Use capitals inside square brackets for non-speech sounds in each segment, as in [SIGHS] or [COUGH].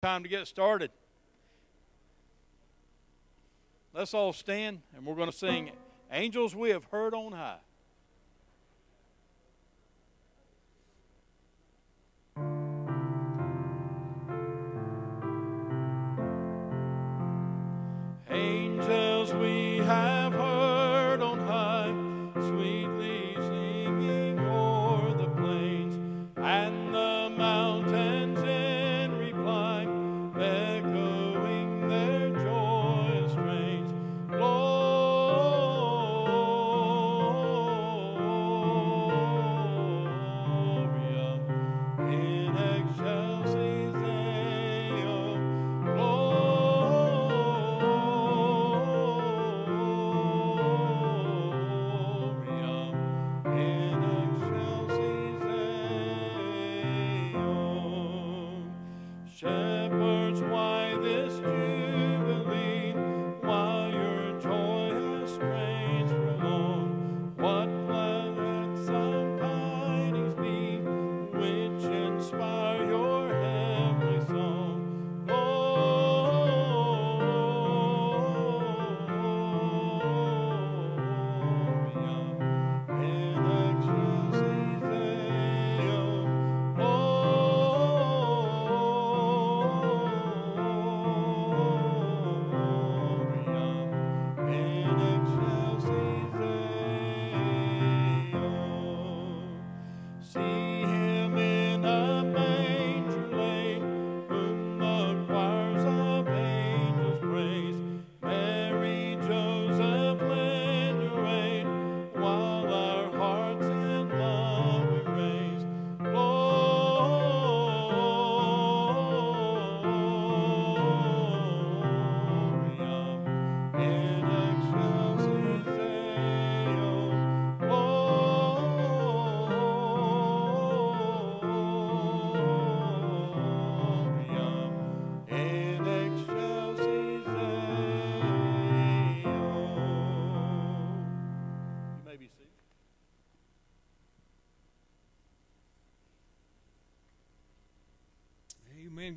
Time to get started. Let's all stand and we're going to sing Angels We Have Heard on High.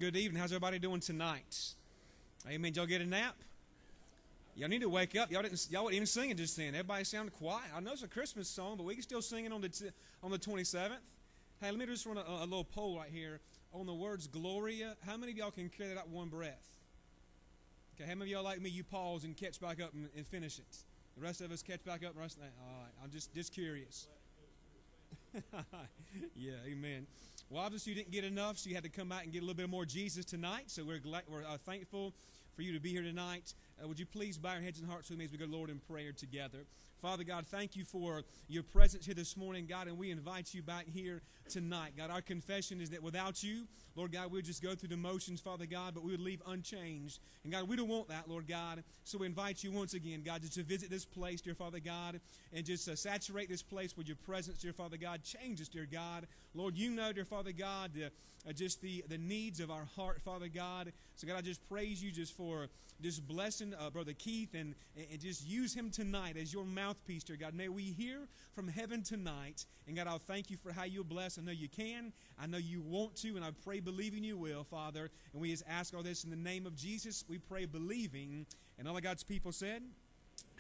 Good evening. How's everybody doing tonight? Amen. Y'all get a nap? Y'all need to wake up. Y'all didn't. Y'all weren't even singing just then. Everybody sounded quiet. I know it's a Christmas song, but we can still sing it on the t- on the 27th. Hey, let me just run a, a little poll right here on the words Gloria. How many of y'all can carry that out one breath? Okay. How many of y'all like me? You pause and catch back up and, and finish it. The rest of us catch back up. And rest. All right. I'm just just curious. [LAUGHS] yeah, amen. Well, obviously you didn't get enough, so you had to come out and get a little bit more Jesus tonight. So we're glad, we're uh, thankful for you to be here tonight. Uh, would you please bow your heads and hearts with me as we go, Lord, in prayer together? Father God, thank you for your presence here this morning, God, and we invite you back here tonight. God, our confession is that without you, Lord God, we would just go through the motions, Father God, but we would leave unchanged. And God, we don't want that, Lord God. So we invite you once again, God, just to visit this place, dear Father God, and just uh, saturate this place with your presence, dear Father God. Change us, dear God. Lord, you know, dear Father God, uh, just the, the needs of our heart, Father God. So, God, I just praise you just for just blessing uh, Brother Keith and, and just use him tonight as your mouthpiece, dear God. May we hear from heaven tonight. And God, I'll thank you for how you'll bless. I know you can. I know you want to. And I pray believing you will, Father. And we just ask all this in the name of Jesus. We pray believing. And all of God's people said,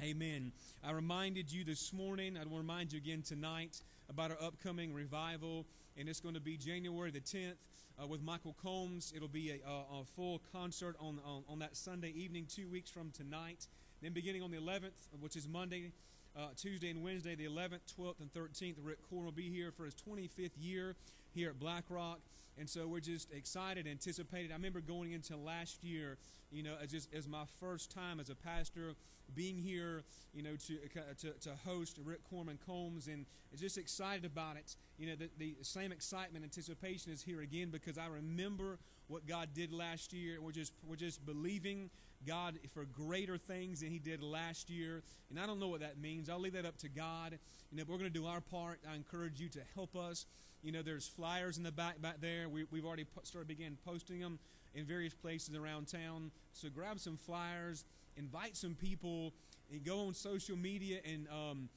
Amen. I reminded you this morning, I want to remind you again tonight about our upcoming revival, and it's going to be January the 10th uh, with Michael Combs. It'll be a, a, a full concert on, on, on that Sunday evening, two weeks from tonight. Then beginning on the 11th, which is Monday, uh, Tuesday, and Wednesday, the 11th, 12th, and 13th, Rick Core will be here for his 25th year here at Blackrock. And so we're just excited, anticipated. I remember going into last year, you know, as just as my first time as a pastor, being here, you know, to uh, to, to host Rick Corman Combs, and just excited about it. You know, the, the same excitement, anticipation is here again because I remember what God did last year. We're just we're just believing God for greater things than He did last year, and I don't know what that means. I'll leave that up to God. You know, we're going to do our part. I encourage you to help us. You know, there's flyers in the back back there. We, we've already started began posting them in various places around town. So grab some flyers, invite some people, and go on social media and um,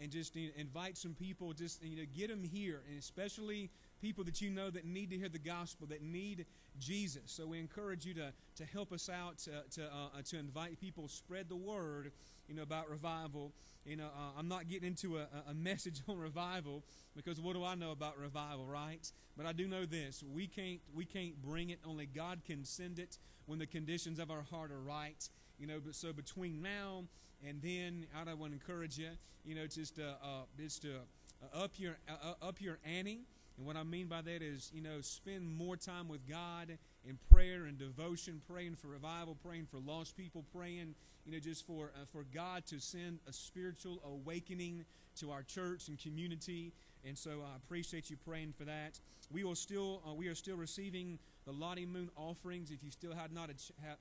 and, just invite some people. Just you know, get them here, and especially people that you know that need to hear the gospel, that need Jesus. So we encourage you to, to help us out, to, to, uh to invite people, spread the word, you know, about revival. You know, uh, I'm not getting into a, a message [LAUGHS] on revival because what do I know about revival, right? But I do know this: we can't we can't bring it. Only God can send it when the conditions of our heart are right. You know, but so between now and then, I want to encourage you, you know, just uh, uh just to uh, up your uh, up your ante. And what I mean by that is, you know, spend more time with God in prayer and devotion, praying for revival, praying for lost people, praying, you know, just for uh, for God to send a spiritual awakening to our church and community. And so I appreciate you praying for that. We will still uh, we are still receiving the Lottie Moon offerings. If you still have not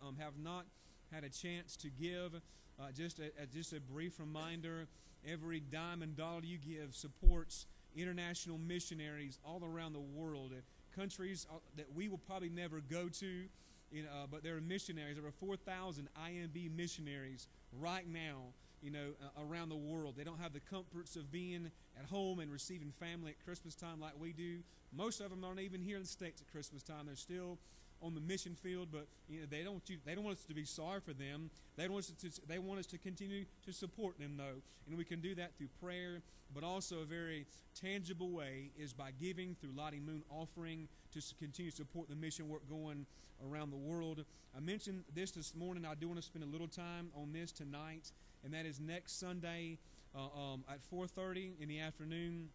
um, have not had a chance to give, uh, just a, a, just a brief reminder: every dime and dollar you give supports international missionaries all around the world, countries uh, that we will probably never go to. You know, uh, but there are missionaries. There are 4,000 IMB missionaries right now, you know, uh, around the world. They don't have the comforts of being at home and receiving family at Christmas time like we do. Most of them aren't even here in the States at Christmas time. They're still on the mission field, but you know, they don't they don't want us to be sorry for them. They don't want us to they want us to continue to support them though, and we can do that through prayer, but also a very tangible way is by giving through Lottie Moon offering to continue to support the mission work going around the world. I mentioned this this morning. I do want to spend a little time on this tonight, and that is next Sunday uh, um, at 4:30 in the afternoon.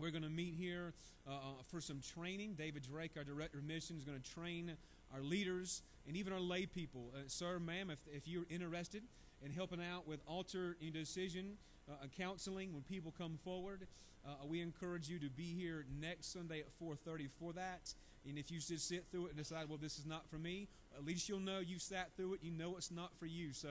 We're going to meet here uh, uh, for some training. David Drake, our director of mission, is going to train our leaders and even our lay people. Uh, sir, ma'am, if, if you're interested in helping out with altar decision uh, counseling when people come forward, uh, we encourage you to be here next Sunday at 4:30 for that. And if you just sit through it and decide, well, this is not for me, at least you'll know you sat through it. You know it's not for you. So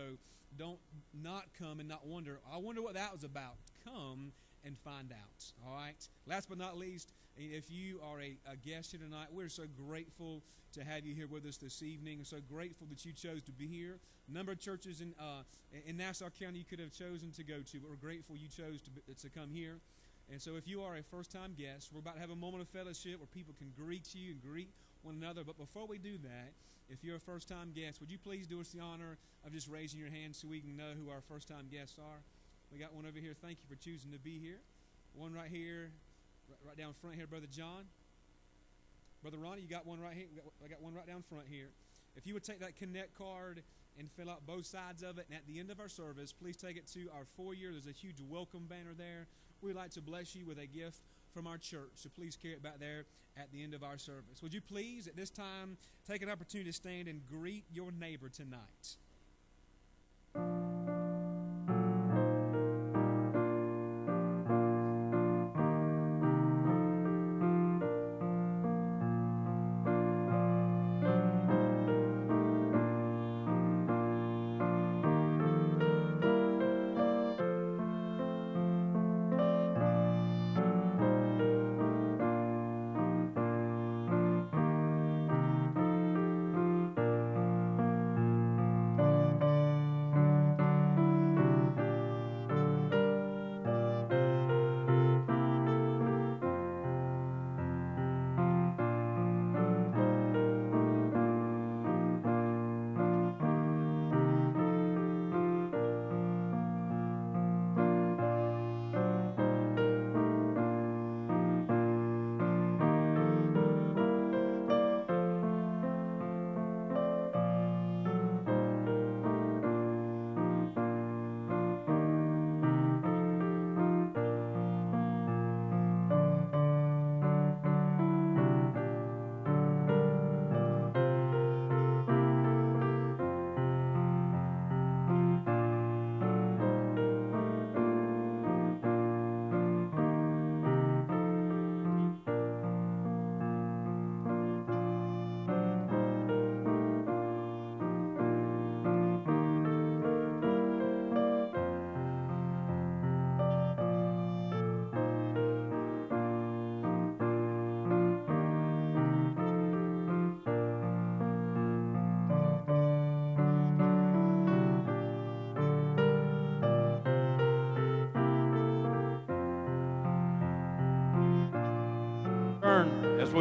don't not come and not wonder. I wonder what that was about. Come and find out. All right. Last but not least, if you are a, a, guest here tonight, we're so grateful to have you here with us this evening. So grateful that you chose to be here. A number of churches in uh, in Nassau County you could have chosen to go to, but we're grateful you chose to, to come here. And so, if you are a first time guest, we're about to have a moment of fellowship where people can greet you and greet one another. But before we do that, if you're a first time guest, would you please do us the honor of just raising your hand so we can know who our first time guests are? We got one over here. Thank you for choosing to be here. One right here, right, down front here, Brother John. Brother Ronnie, you got one right here. I got one right down front here. If you would take that Connect card and fill out both sides of it, and at the end of our service, please take it to our foyer. There's a huge welcome banner there. We'd like to bless you with a gift from our church. So please carry it back there at the end of our service. Would you please, at this time, take an opportunity to stand and greet your neighbor tonight?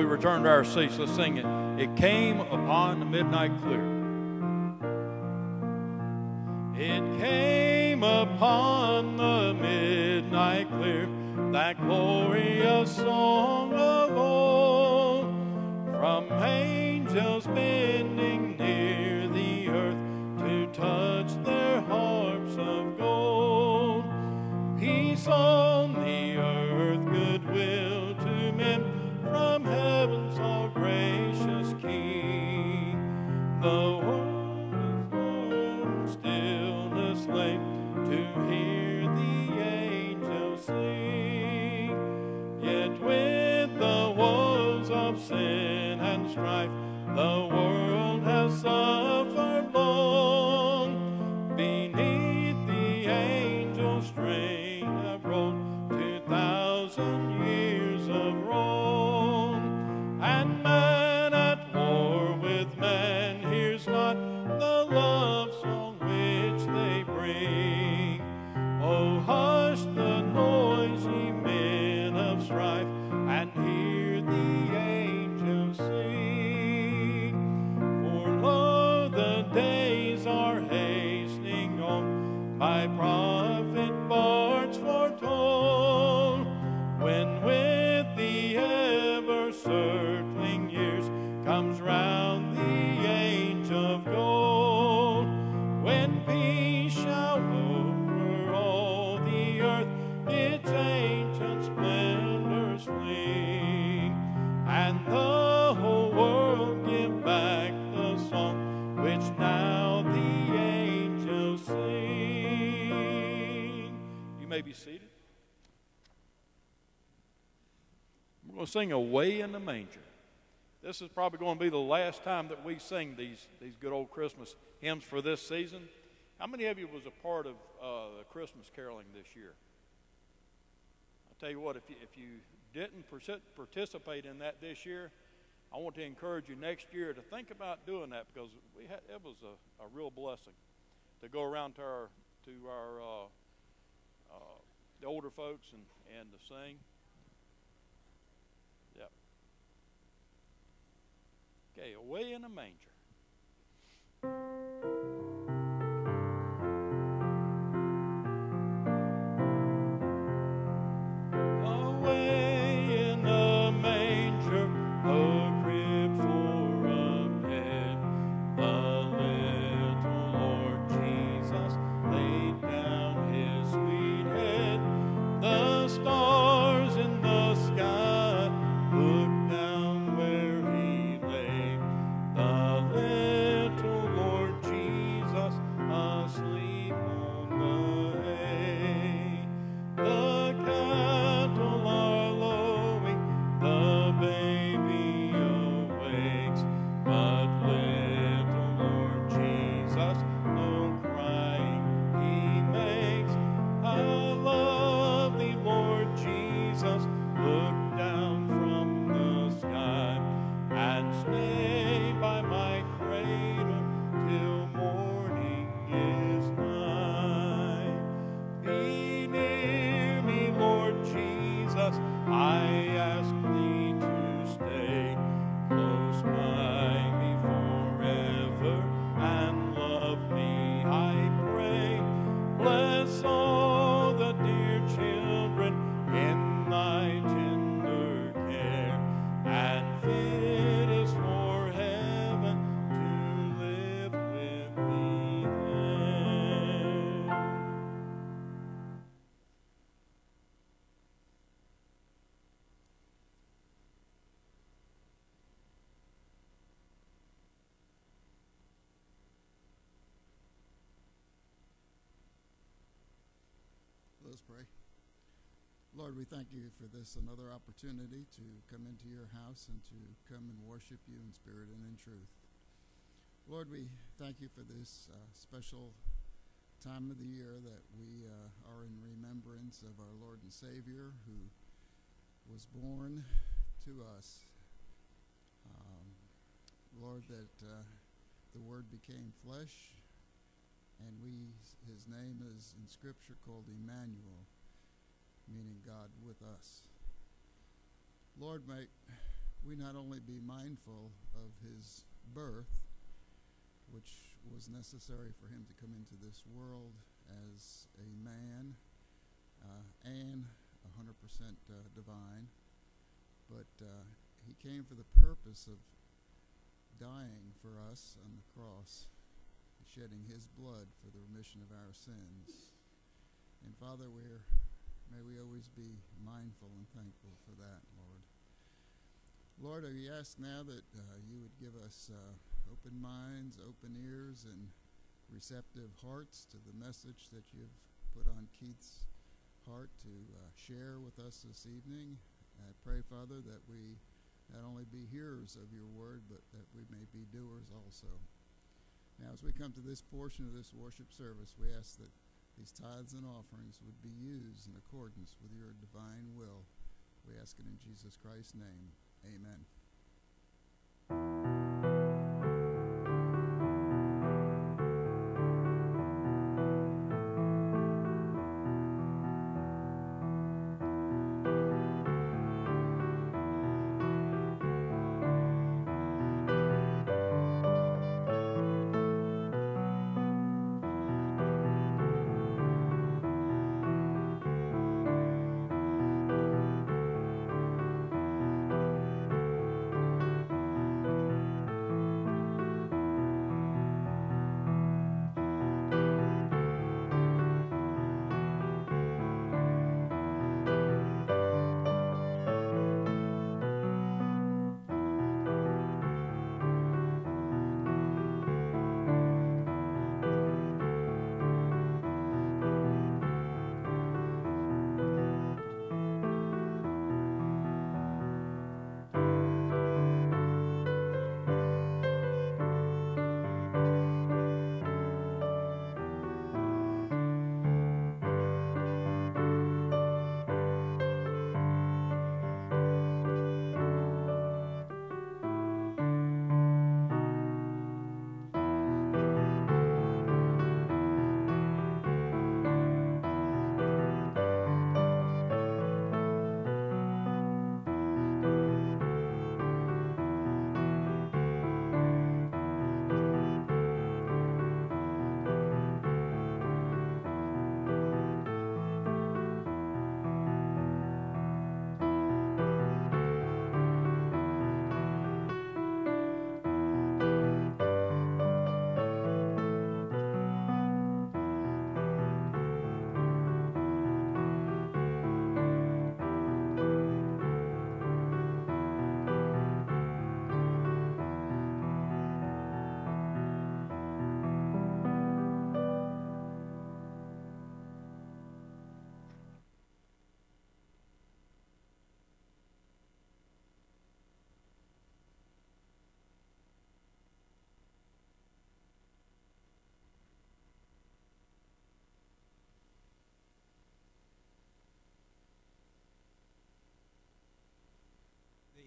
Return to our seats, let's sing it. It came upon the midnight clear. It came upon the midnight clear, that glorious song sing Away in the Manger. This is probably going to be the last time that we sing these, these good old Christmas hymns for this season. How many of you was a part of uh, the Christmas caroling this year? I'll tell you what, if you, if you didn't participate in that this year, I want to encourage you next year to think about doing that because we had, it was a, a real blessing to go around to our, to our uh, uh, the older folks and, and to sing. Okay, away in a manger. We thank you for this another opportunity to come into your house and to come and worship you in spirit and in truth. Lord, we thank you for this uh, special time of the year that we uh, are in remembrance of our Lord and Savior who was born to us. Um, Lord, that uh, the Word became flesh and we his name is in scripture called Emmanuel meaning God with us Lord may we not only be mindful of his birth, which was necessary for him to come into this world as a man uh, and 100% uh, divine, but uh, he came for the purpose of dying for us on the cross, shedding his blood for the remission of our sins. And Father, we're may we always be mindful and thankful for that, Lord. Lord, we ask now that uh, you would give us uh, open minds, open ears, and receptive hearts to the message that you've put on Keith's heart to uh, share with us this evening. I pray, Father, that we not only be hearers of your word, but that we may be doers also. Now, as we come to this portion of this worship service, we ask that these tithes and offerings would be used in accordance with your divine will. We ask it in Jesus Christ's name. Amen.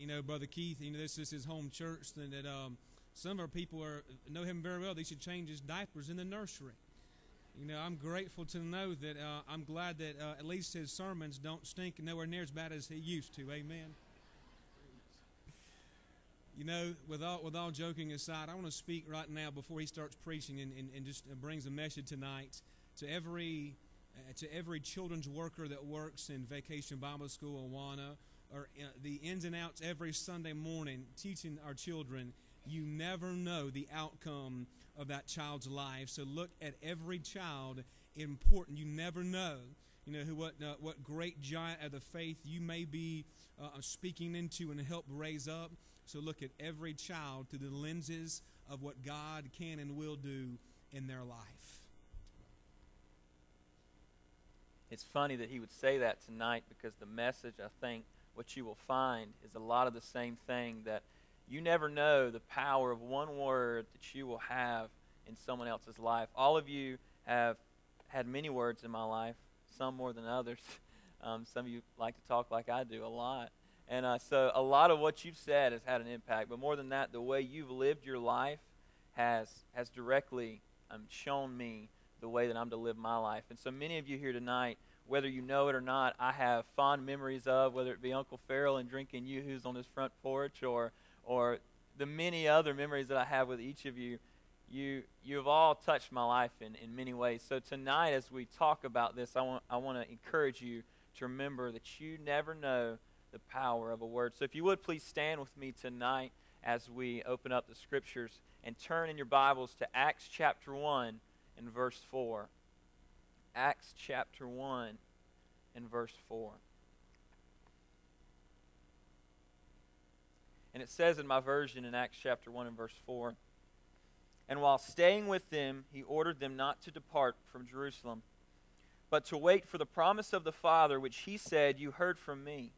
You know, Brother Keith, you know, this is his home church, and that um, some of our people are know him very well. They should change his diapers in the nursery. You know, I'm grateful to know that uh, I'm glad that uh, at least his sermons don't stink nowhere near as bad as he used to. Amen. You know, with all, with all joking aside, I want to speak right now before he starts preaching and, and, and just brings a message tonight to every uh, to every children's worker that works in Vacation Bible School Awana or the ins and outs every Sunday morning teaching our children. You never know the outcome of that child's life. So look at every child important. You never know, you know, who what uh, what great giant of the faith you may be uh, speaking into and help raise up. So look at every child through the lenses of what God can and will do in their life. It's funny that he would say that tonight because the message, I think, what you will find is a lot of the same thing that you never know the power of one word that you will have in someone else's life. All of you have had many words in my life, some more than others. [LAUGHS] Um, some of you like to talk like I do a lot. And uh, so a lot of what you've said has had an impact. But more than that, the way you've lived your life has, has directly um, shown me the way that I'm to live my life. And so many of you here tonight whether you know it or not, I have fond memories of, whether it be Uncle Farrell and drinking yoo-hoos on his front porch or, or the many other memories that I have with each of you. You, you have all touched my life in, in many ways. So tonight, as we talk about this, I want, I want to encourage you to remember that you never know the power of a word. So if you would please stand with me tonight as we open up the scriptures and turn in your Bibles to Acts chapter 1 and verse 4. Acts chapter 1 and verse 4. And it says in my version in Acts chapter 1 and verse 4 And while staying with them, he ordered them not to depart from Jerusalem, but to wait for the promise of the Father, which he said, You heard from me.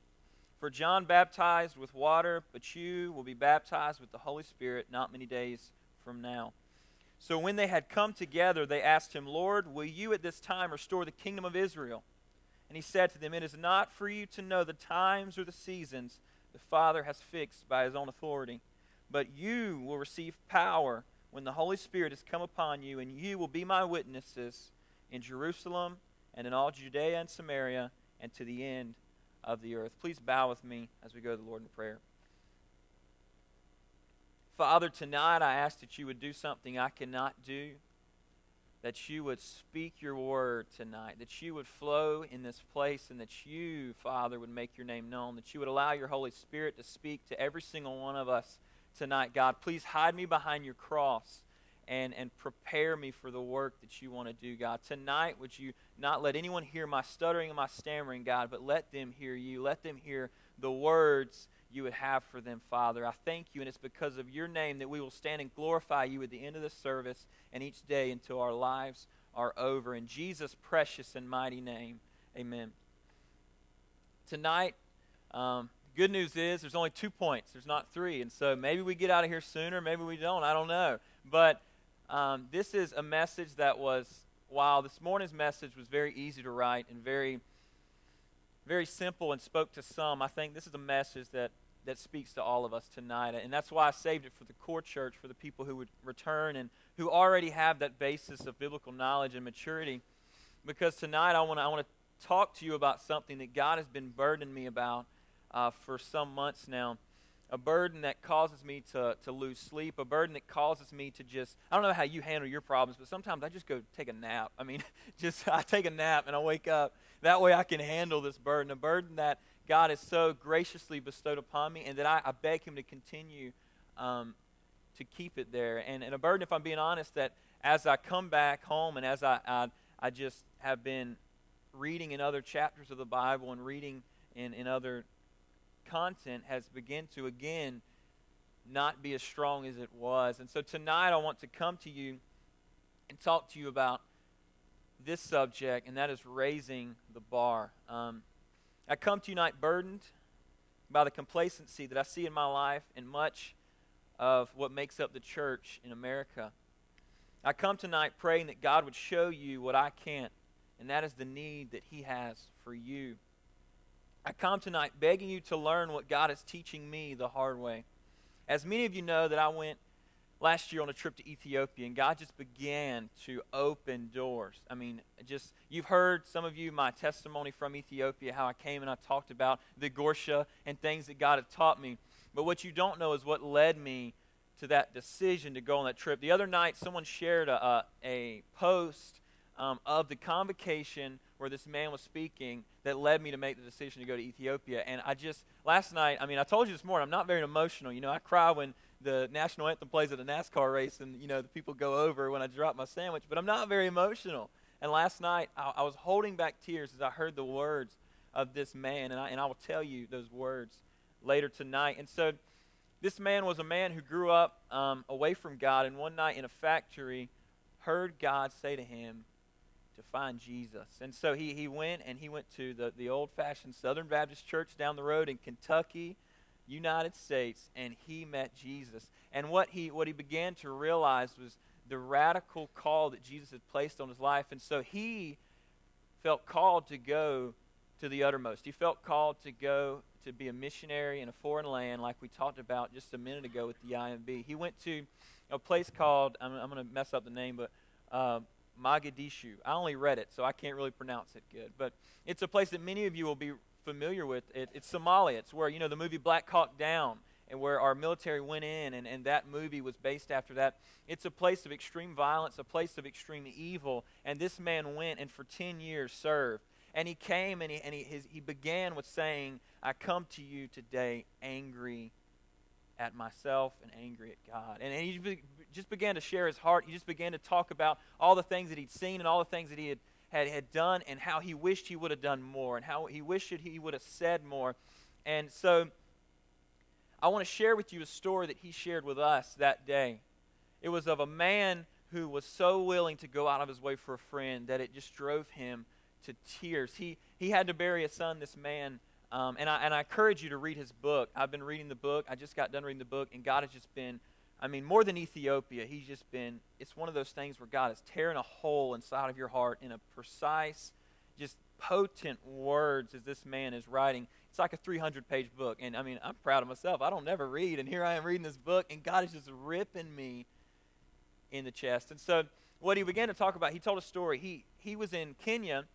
For John baptized with water, but you will be baptized with the Holy Spirit not many days from now. So when they had come together, they asked him, Lord, will you at this time restore the kingdom of Israel? And he said to them, It is not for you to know the times or the seasons the Father has fixed by his own authority, but you will receive power when the Holy Spirit has come upon you, and you will be my witnesses in Jerusalem and in all Judea and Samaria and to the end of the earth. Please bow with me as we go to the Lord in prayer. Father, tonight I ask that you would do something I cannot do, that you would speak your word tonight, that you would flow in this place, and that you, Father, would make your name known, that you would allow your Holy Spirit to speak to every single one of us tonight. God, please hide me behind your cross and, and prepare me for the work that you want to do, God. Tonight, would you not let anyone hear my stuttering and my stammering, God, but let them hear you. Let them hear the words you would have for them, Father. I thank you, and it's because of your name that we will stand and glorify you at the end of the service and each day until our lives are over. In Jesus' precious and mighty name, amen. Tonight, um, good news is there's only two points, there's not three. And so maybe we get out of here sooner, maybe we don't, I don't know. But um, this is a message that was, while this morning's message was very easy to write and very very simple and spoke to some, I think this is a message that that speaks to all of us tonight. And that's why I saved it for the core church, for the people who would return and who already have that basis of biblical knowledge and maturity. Because tonight I want to I want to talk to you about something that God has been burdening me about uh, for some months now. A burden that causes me to, to lose sleep, a burden that causes me to just, I don't know how you handle your problems, but sometimes I just go take a nap. I mean, [LAUGHS] just I take a nap and I wake up. That way I can handle this burden, a burden that God has so graciously bestowed upon me, and that I, I beg Him to continue um, to keep it there. And, and a burden, if I'm being honest, that as I come back home and as I, I, I just have been reading in other chapters of the Bible and reading in, in other content, has begun to again not be as strong as it was. And so tonight I want to come to you and talk to you about this subject, and that is raising the bar. Um, I come to you tonight burdened by the complacency that I see in my life and much of what makes up the church in America. I come tonight praying that God would show you what I can't, and that is the need that He has for you. I come tonight begging you to learn what God is teaching me the hard way. As many of you know, that I went last year on a trip to Ethiopia, and God just began to open doors. I mean, just you've heard some of you my testimony from Ethiopia, how I came and I talked about the gursha and things that God had taught me. But what you don't know is what led me to that decision to go on that trip. The other night, someone shared a, a, a post um, of the convocation where this man was speaking that led me to make the decision to go to Ethiopia. And I just, last night, I mean, I told you this morning, I'm not very emotional. You know, I cry when the national anthem plays at a NASCAR race, and you know the people go over when I drop my sandwich. But I'm not very emotional. And last night I, I was holding back tears as I heard the words of this man, and I, and I will tell you those words later tonight. And so this man was a man who grew up um, away from God, and one night in a factory heard God say to him to find Jesus. And so he, he went and he went to the, the old fashioned Southern Baptist church down the road in Kentucky United States, and he met Jesus. And what he, what he began to realize was the radical call that Jesus had placed on his life. And so he felt called to go to the uttermost. He felt called to go to be a missionary in a foreign land, like we talked about just a minute ago with the IMB. He went to a place called, I'm, I'm going to mess up the name, but uh. I only read it, so I can't really pronounce it good. But it's a place that many of you will be familiar with. It, it's Somalia. It's where, you know, the movie Black Hawk Down and where our military went in, and, and that movie was based after that. It's a place of extreme violence, a place of extreme evil. And this man went and for 10 years served. And he came and he, and he, his, he began with saying, I come to you today angry at myself and angry at God. And, and he just began to share his heart. He just began to talk about all the things that he'd seen and all the things that he had, had, had done and how he wished he would have done more and how he wished he would have said more. And so I want to share with you a story that he shared with us that day. It was of a man who was so willing to go out of his way for a friend that it just drove him to tears. He, he had to bury a son, this man, um, and, I, and I encourage you to read his book. I've been reading the book. I just got done reading the book, and God has just been, I mean, more than Ethiopia, He's just been, it's one of those things where God is tearing a hole inside of your heart in a precise, just potent words as this man is writing. It's like a 300 page book. And I mean, I'm proud of myself. I don't never read. And here I am reading this book, and God is just ripping me in the chest. And so, what he began to talk about, he told a story. He, he was in Kenya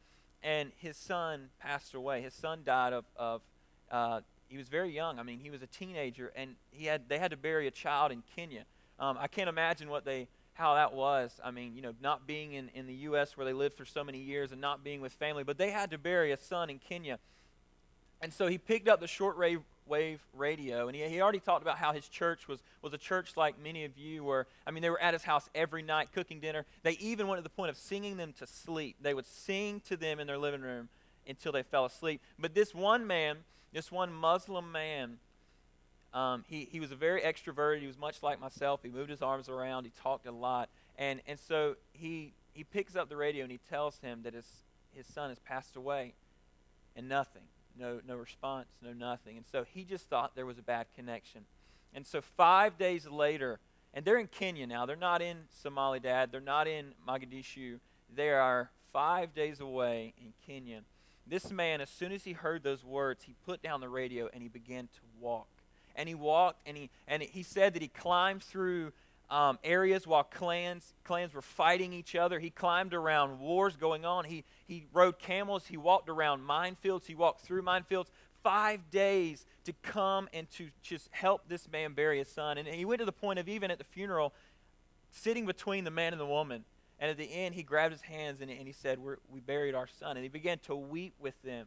and his son passed away. His son died of, of uh, he was very young. I mean, he was a teenager, and he had they had to bury a child in Kenya. Um, I can't imagine what they how that was. I mean, you know, not being in, in the U.S. where they lived for so many years and not being with family, but they had to bury a son in Kenya. And so he picked up the shortwave wave radio. And he, he already talked about how his church was, was a church like many of you were. I mean, they were at his house every night cooking dinner. They even went to the point of singing them to sleep. They would sing to them in their living room until they fell asleep. But this one man, this one Muslim man, um, he, he was a very extroverted. He was much like myself. He moved his arms around. He talked a lot. And, and so he, he picks up the radio and he tells him that his, his son has passed away and nothing no, no response, no nothing. And so he just thought there was a bad connection. And so five days later, and they're in Kenya now. They're not in Somalia, They're not in Mogadishu. They are five days away in Kenya. This man, as soon as he heard those words, he put down the radio and he began to walk. And he walked, and he and he said that he climbed through um, areas while clans clans were fighting each other. He climbed around wars going on. He he rode camels. He walked around minefields. He walked through minefields. Five days to come and to just help this man bury his son. And he went to the point of even at the funeral, sitting between the man and the woman. And at the end, he grabbed his hands and, and he said, "We buried our son." And he began to weep with them.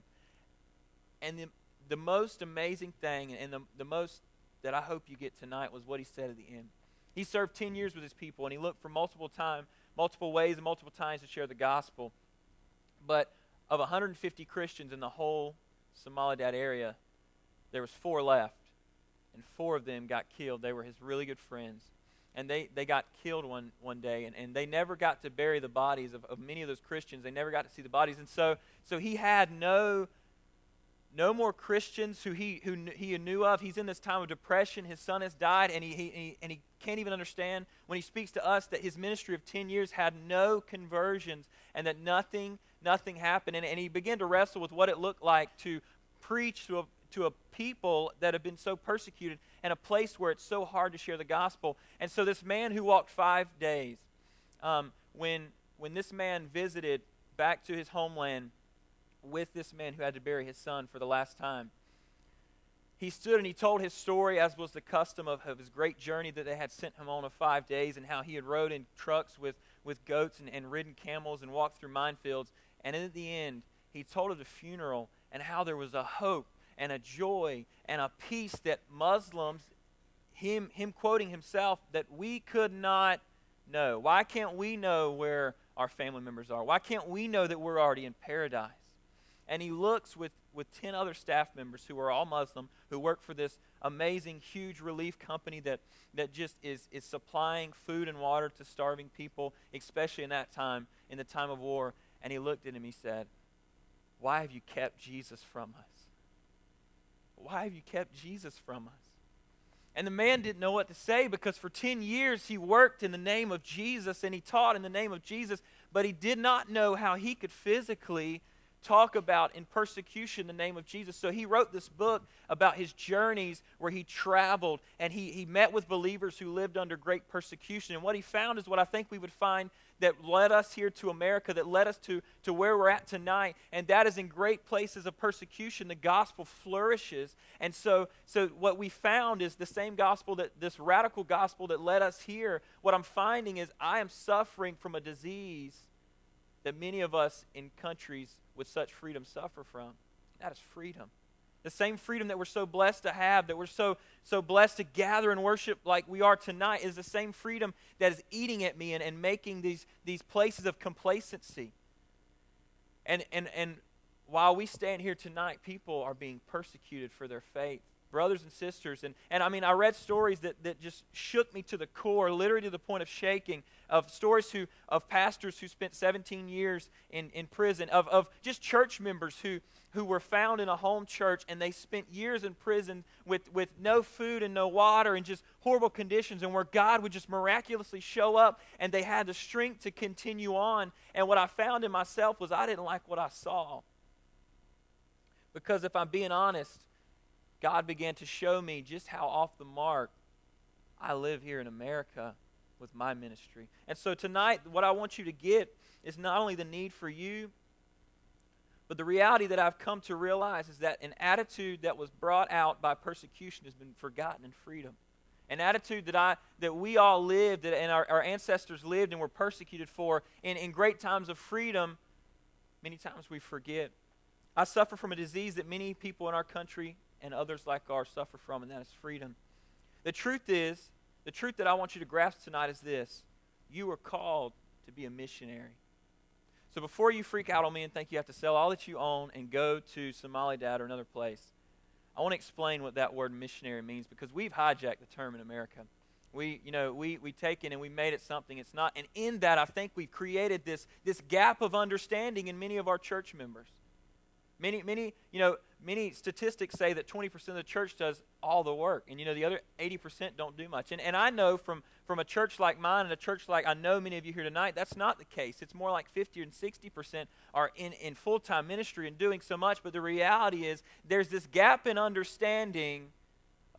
And the the most amazing thing, and the the most that I hope you get tonight was what he said at the end. He served 10 years with his people, and he looked for multiple time, multiple ways and multiple times to share the gospel. But of 150 Christians in the whole Somalia area, there was four left, and four of them got killed. They were his really good friends. And they, they got killed one, one day, and, and they never got to bury the bodies of, of many of those Christians. They never got to see the bodies. And so, so he had no no more Christians who he, who he knew of. He's in this time of depression. His son has died, and he, he, and he can't even understand when he speaks to us that his ministry of 10 years had no conversions and that nothing, nothing happened. And, and he began to wrestle with what it looked like to preach to a, to a people that have been so persecuted and a place where it's so hard to share the gospel. And so this man who walked five days, um, when, when this man visited back to his homeland, with this man who had to bury his son for the last time. He stood and he told his story, as was the custom of, of his great journey that they had sent him on of five days, and how he had rode in trucks with, with goats and, and ridden camels and walked through minefields. And in the end, he told of the funeral and how there was a hope and a joy and a peace that Muslims, him, him quoting himself, that we could not know. Why can't we know where our family members are? Why can't we know that we're already in paradise? and he looks with, with 10 other staff members who are all Muslim, who work for this amazing, huge relief company that, that just is, is supplying food and water to starving people, especially in that time, in the time of war. And he looked at him, he said, Why have you kept Jesus from us? Why have you kept Jesus from us? And the man didn't know what to say because for 10 years he worked in the name of Jesus and he taught in the name of Jesus, but he did not know how he could physically talk about in persecution the name of Jesus. So he wrote this book about his journeys where he traveled and he, he met with believers who lived under great persecution. And what he found is what I think we would find that led us here to America, that led us to, to where we're at tonight. And that is in great places of persecution, the gospel flourishes. And so, so what we found is the same gospel that this radical gospel that led us here. What I'm finding is I am suffering from a disease that many of us in countries with such freedom suffer from. That is freedom. The same freedom that we're so blessed to have, that we're so, so blessed to gather and worship like we are tonight, is the same freedom that is eating at me and, and making these, these places of complacency. And, and, and while we stand here tonight, people are being persecuted for their faith. Brothers and sisters. And, and I mean, I read stories that, that just shook me to the core, literally to the point of shaking, of stories who, of pastors who spent 17 years in, in prison, of, of just church members who, who were found in a home church and they spent years in prison with, with no food and no water and just horrible conditions, and where God would just miraculously show up and they had the strength to continue on. And what I found in myself was I didn't like what I saw. Because if I'm being honest, God began to show me just how off the mark I live here in America with my ministry. And so tonight, what I want you to get is not only the need for you, but the reality that I've come to realize is that an attitude that was brought out by persecution has been forgotten in freedom. An attitude that, I, that we all lived and our, our ancestors lived and were persecuted for in, in great times of freedom, many times we forget. I suffer from a disease that many people in our country and others like ours suffer from, and that is freedom. The truth is, the truth that I want you to grasp tonight is this you are called to be a missionary. So before you freak out on me and think you have to sell all that you own and go to Somalia or another place, I want to explain what that word missionary means because we've hijacked the term in America. We, you know, we, we take it and we made it something it's not. And in that, I think we've created this, this gap of understanding in many of our church members. Many, many, you know, many statistics say that 20% of the church does all the work. And, you know, the other 80% don't do much. And, and I know from, from a church like mine and a church like I know many of you here tonight, that's not the case. It's more like 50 and 60% are in, in full time ministry and doing so much. But the reality is there's this gap in understanding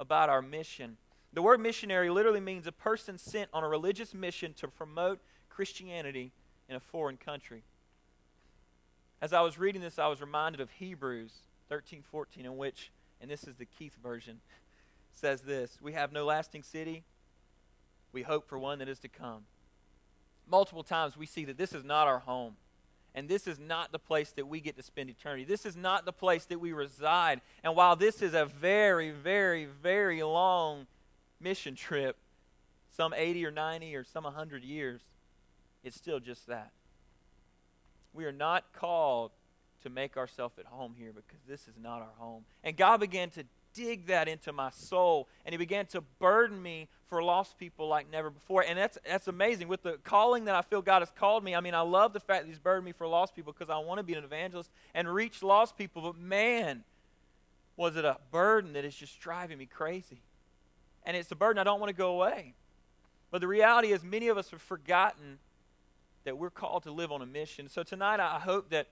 about our mission. The word missionary literally means a person sent on a religious mission to promote Christianity in a foreign country. As I was reading this, I was reminded of Hebrews 13, 14, in which, and this is the Keith version, says this We have no lasting city, we hope for one that is to come. Multiple times we see that this is not our home. And this is not the place that we get to spend eternity. This is not the place that we reside. And while this is a very, very, very long mission trip, some 80 or 90 or some 100 years, it's still just that. We are not called to make ourselves at home here because this is not our home. And God began to dig that into my soul and he began to burden me for lost people like never before and that's that's amazing with the calling that i feel god has called me i mean i love the fact that he's burdened me for lost people because i want to be an evangelist and reach lost people but man was it a burden that is just driving me crazy and it's a burden i don't want to go away but the reality is many of us have forgotten that we're called to live on a mission. So tonight, I hope that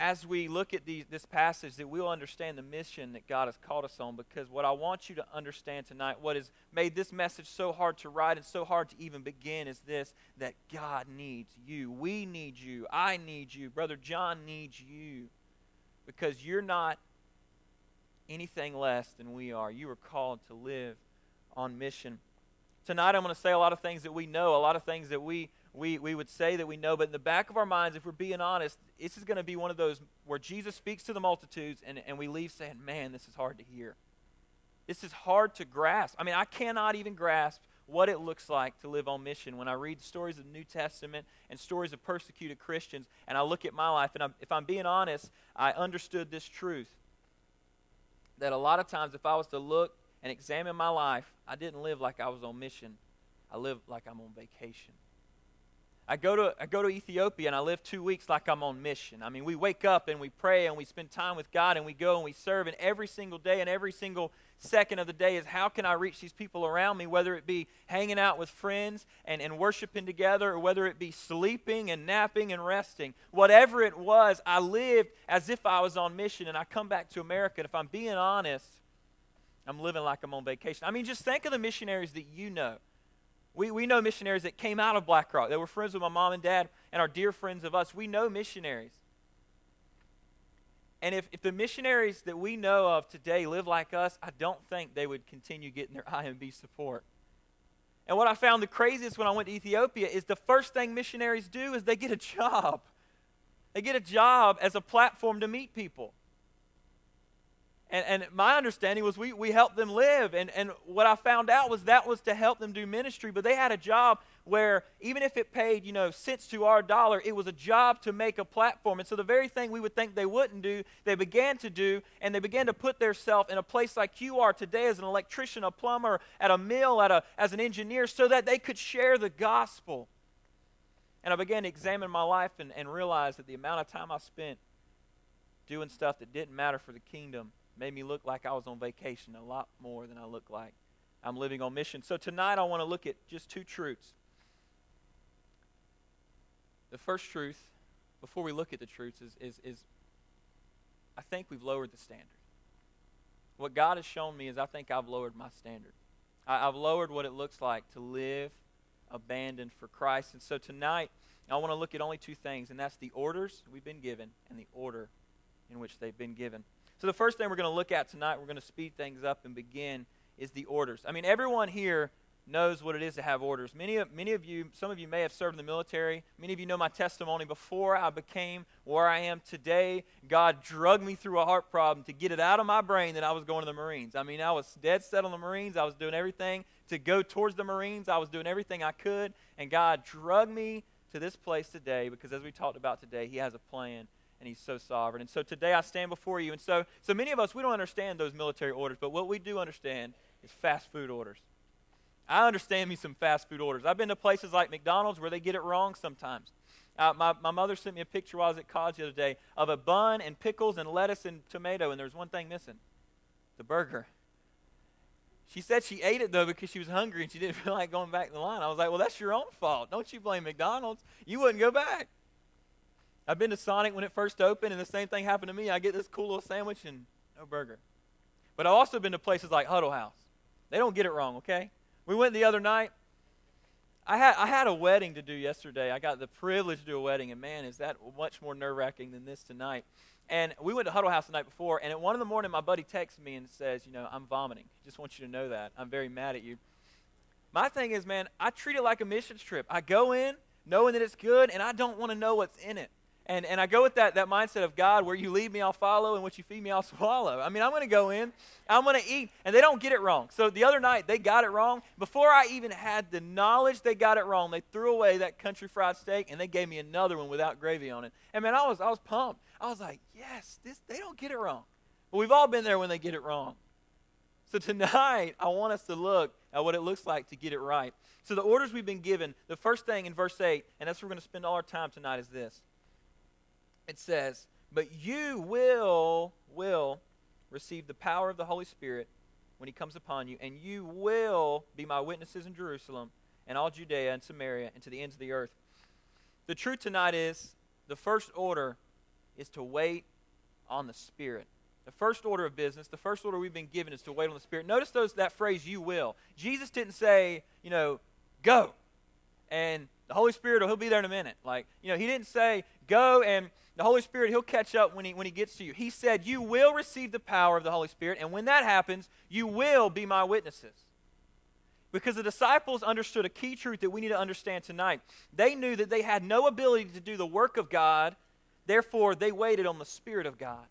as we look at these, this passage, that we'll understand the mission that God has called us on. Because what I want you to understand tonight, what has made this message so hard to write and so hard to even begin, is this that God needs you. We need you. I need you. Brother John needs you. Because you're not anything less than we are. You are called to live on mission. Tonight, I'm going to say a lot of things that we know, a lot of things that we we, we would say that we know, but in the back of our minds, if we're being honest, this is going to be one of those where Jesus speaks to the multitudes and, and we leave saying, man, this is hard to hear. This is hard to grasp. I mean, I cannot even grasp what it looks like to live on mission when I read stories of the New Testament and stories of persecuted Christians and I look at my life. And I'm, if I'm being honest, I understood this truth that a lot of times if I was to look and examine my life, I didn't live like I was on mission. I lived like I'm on vacation. I go to I go to Ethiopia and I live two weeks like I'm on mission. I mean, we wake up and we pray and we spend time with God and we go and we serve. And every single day and every single second of the day is how can I reach these people around me, whether it be hanging out with friends and, and worshiping together, or whether it be sleeping and napping and resting. Whatever it was, I lived as if I was on mission. And I come back to America, and if I'm being honest, I'm living like I'm on vacation. I mean, just think of the missionaries that you know. We, we know missionaries that came out of Blackrock. They were friends with my mom and dad and are dear friends of us. We know missionaries. And if, if the missionaries that we know of today live like us, I don't think they would continue getting their [LAUGHS] IMB support. And what I found the craziest when I went to Ethiopia is the first thing missionaries do is they get a job. They get a job as a platform to meet people. And, and my understanding was we, we helped them live. And, and what I found out was that was to help them do ministry. But they had a job where even if it paid, you know, cents to our dollar, it was a job to make a platform. And so the very thing we would think they wouldn't do, they began to do. And they began to put themselves in a place like you are today as an electrician, a plumber, at a mill, at a, as an engineer, so that they could share the gospel. And I began to examine my life and, and realize that the amount of time I spent doing stuff that didn't matter for the kingdom made me look like I was on vacation a lot more than I look like I'm living on mission. So tonight I want to look at just two truths. The first truth, before we look at the truths, is, is, is I think we've lowered the standard. What God has shown me is I think I've lowered my standard. I, I've lowered what it looks like to live abandoned for Christ. And so tonight, I want to look at only two things, and that's the orders we've been given and the order in which they've been given. So, the first thing we're going to look at tonight, we're going to speed things up and begin, is the orders. I mean, everyone here knows what it is to have orders. Many of, many of you, some of you may have served in the military. Many of you know my testimony. Before I became where I am today, God drugged me through a heart problem to get it out of my brain that I was going to the Marines. I mean, I was dead set on the Marines. I was doing everything to go towards the Marines. I was doing everything I could. And God drugged me to this place today because, as we talked about today, He has a plan and he's so sovereign. And so today I stand before you. And so, so many of us, we don't understand those military orders, but what we do understand is fast food orders. I understand me some fast food orders. I've been to places like McDonald's where they get it wrong sometimes. Uh, my, my mother sent me a picture while I was at college the other day of a bun and pickles and lettuce and tomato, and there's one thing missing the burger. She said she ate it though because she was hungry and she didn't [LAUGHS] feel like going back in the line. I was like, well, that's your own fault. Don't you blame McDonald's. You wouldn't go back. I've been to Sonic when it first opened, and the same thing happened to me. I get this cool little sandwich and no burger. But I've also been to places like Huddle House. They don't get it wrong, okay? We went the other night. I had, I had a wedding to do yesterday. I got the privilege to do a wedding, and man, is that much more nerve wracking than this tonight. And we went to Huddle House the night before, and at 1 in the morning, my buddy texts me and says, You know, I'm vomiting. Just want you to know that. I'm very mad at you. My thing is, man, I treat it like a missions trip. I go in knowing that it's good, and I don't want to know what's in it. And, and I go with that, that mindset of God, where you lead me, I'll follow, and what you feed me, I'll [LAUGHS] swallow. I mean, I'm going to go in, I'm going to eat, and they don't get it wrong. So the other night, they got it wrong. Before I even had the knowledge they got it wrong, they threw away that country fried steak, and they gave me another one without gravy on it. And man, I was, I was pumped. I was like, yes, this, they don't get it wrong. But we've all been there when they get it wrong. So tonight, I want us to look at what it looks like to get it right. So the orders we've been given, the first thing in verse 8, and that's where we're going to spend all our time tonight, is this it says, But you will, will receive the power of the Holy Spirit when he comes upon you, and you will be my witnesses in Jerusalem and all Judea and Samaria and to the ends of the earth. The truth tonight is the first order is to wait on the Spirit. The first order of business, the first order we've been given is to wait on the Spirit. Notice those that phrase, you will. Jesus didn't say, you know, go. And the Holy Spirit, he'll be there in a minute. Like, you know, he didn't say, go and the Holy Spirit, He'll catch up when he, when he gets to you. He said, You will receive the power of the Holy Spirit, and when that happens, you will be my witnesses. Because the disciples understood a key truth that we need to understand tonight. They knew that they had no ability to do the work of God, therefore, they waited on the Spirit of God.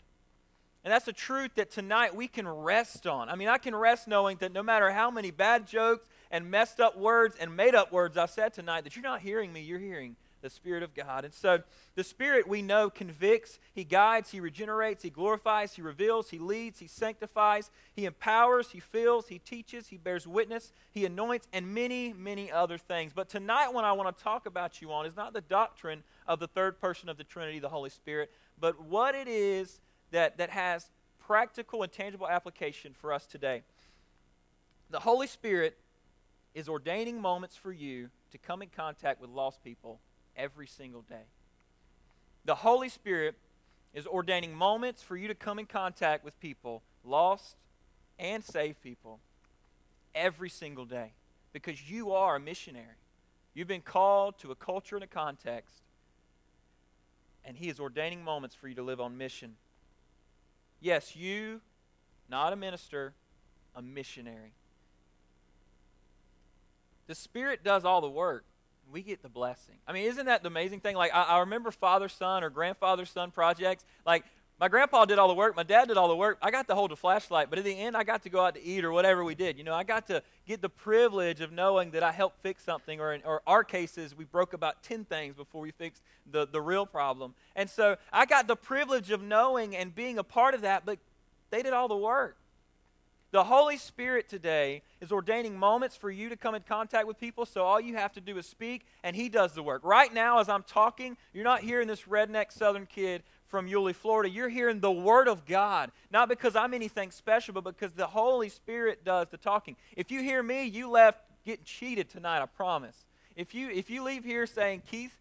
And that's a truth that tonight we can rest on. I mean, I can rest knowing that no matter how many bad jokes and messed up words and made up words I've said tonight, that you're not hearing me, you're hearing the Spirit of God. And so the Spirit, we know, convicts, He guides, He regenerates, He glorifies, He reveals, He leads, He sanctifies, He empowers, He fills, He teaches, He bears witness, He anoints, and many, many other things. But tonight, what I want to talk about you on is not the doctrine of the third person of the Trinity, the Holy Spirit, but what it is that, that has practical and tangible application for us today. The Holy Spirit is ordaining moments for you to come in contact with lost people every single day. The Holy Spirit is ordaining moments for you to come in contact with people, lost and saved people, every single day because you are a missionary. You've been called to a culture and a context, and He is ordaining moments for you to live on mission. Yes, you, not a minister, a missionary. The Spirit does all the work. We get the blessing. I mean, isn't that the amazing thing? Like, I, I remember father son or grandfather son projects. Like, my grandpa did all the work. My dad did all the work. I got to hold a flashlight, but at the end, I got to go out to eat or whatever we did. You know, I got to get the privilege of knowing that I helped fix something, or in or our cases, we broke about 10 things before we fixed the, the real problem. And so I got the privilege of knowing and being a part of that, but they did all the work. The Holy Spirit today is ordaining moments for you to come in contact with people, so all you have to do is speak, and He does the work. Right now, as I'm talking, you're not hearing this redneck southern kid from Yulee, Florida. You're hearing the Word of God, not because I'm anything special, but because the Holy Spirit does the talking. If you hear me, you left getting cheated tonight, I promise. If you, if you leave here saying, Keith,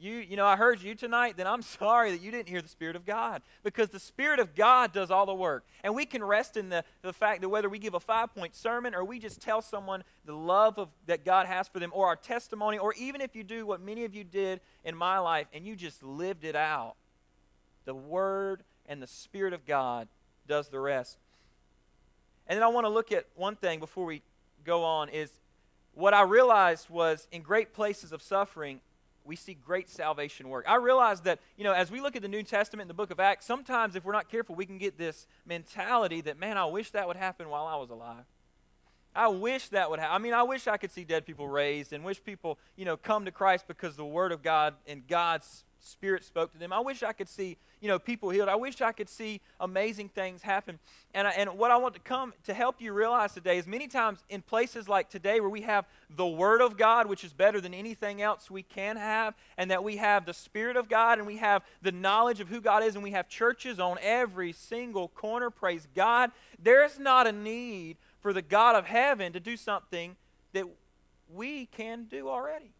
you, you know, I heard you tonight, then I'm [LAUGHS] sorry that you didn't hear the Spirit of God. Because the Spirit of God does all the work. And we can rest in the, the fact that whether we give a five point sermon or we just tell someone the love of, that God has for them or our testimony, or even if you do what many of you did in my life and you just lived it out, the Word and the Spirit of God does the rest. And then I want to look at one thing before we go on is what I realized was in great places of suffering, we see great salvation work. I realize that, you know, as we look at the New Testament and the book of Acts, sometimes if we're not careful, we can get this mentality that, man, I wish that would happen while I was alive. I wish that would happen. I mean, I wish I could see dead people raised and wish people, you know, come to Christ because the Word of God and God's Spirit spoke to them. I wish I could see, you know, people healed. I wish I could see amazing things happen. And, I, and what I want to come to help you realize today is many times in places like today where we have the Word of God, which is better than anything else we can have, and that we have the Spirit of God and we have the knowledge of who God is, and we have churches on every single corner, praise God, there's not a need for the God of heaven to do something that we can do already.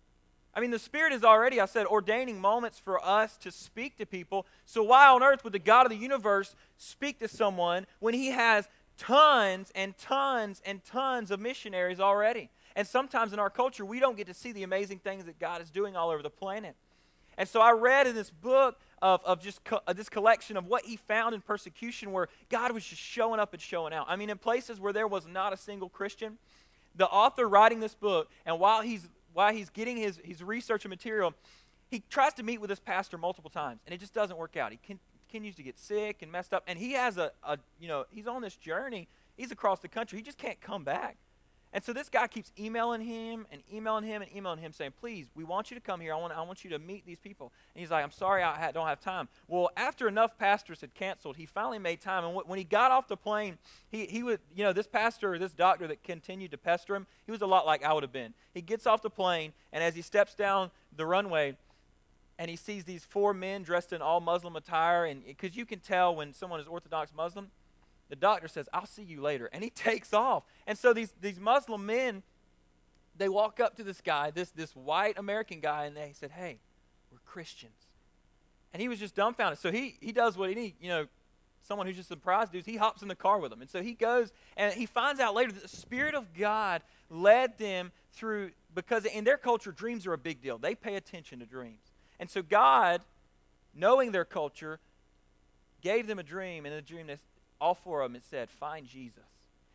I mean, the Spirit is already, I said, ordaining moments for us to speak to people. So, why on earth would the God of the universe speak to someone when He has tons and tons and tons of missionaries already? And sometimes in our culture, we don't get to see the amazing things that God is doing all over the planet. And so I read in this book of, of just co- this collection of what he found in persecution where God was just showing up and showing out. I mean, in places where there was not a single Christian, the author writing this book, and while he's while he's getting his, his research and material, he tries to meet with his pastor multiple times, and it just doesn't work out. He can, continues to get sick and messed up, and he has a, a, you know, he's on this journey. He's across the country. He just can't come back. And so this guy keeps emailing him and emailing him and emailing him saying, please, we want you to come here. I want, I want you to meet these people. And he's like, I'm sorry, I don't have time. Well, after enough pastors had canceled, he finally made time. And when he got off the plane, he, he would, you know, this pastor or this doctor that continued to pester him, he was a lot like I would have been. He gets off the plane, and as he steps down the runway, and he sees these four men dressed in all Muslim attire, and because you can tell when someone is Orthodox Muslim, the doctor says, I'll see you later. And he [LAUGHS] takes off. And so these, these Muslim men, they walk up to this guy, this, this white American guy, and they said, Hey, we're Christians. And he was just dumbfounded. So he, he does what any, you know, someone who's just surprised dudes, he hops in the car with them. And so he goes and he finds out later that the Spirit of God led them through, because in their culture, dreams are a big deal. They pay attention to dreams. And so God, knowing their culture, gave them a dream, and the dream all four of them, it said, find Jesus.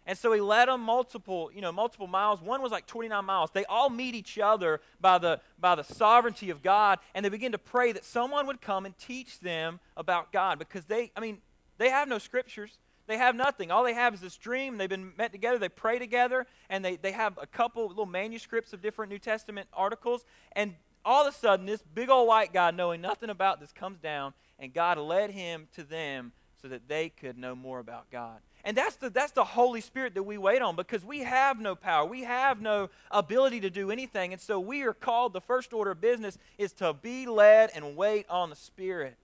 And so he led them multiple, you know, multiple miles. One was like 29 miles. They all meet each other by the, by the sovereignty of God, and they begin to pray that someone would come and teach them about God because they, I mean, they have no scriptures. They have nothing. All they have is this dream. They've been met together. They pray together, and they, they have a couple little manuscripts of different New Testament articles. And all of a sudden, this big old white guy, knowing nothing about this, comes down, and God led him to them so that they could know more about God. And that's the, that's the Holy Spirit that we wait on because we have no power. We have no ability to do anything. And so we are called, the first order of business is to be led and wait on the Spirit.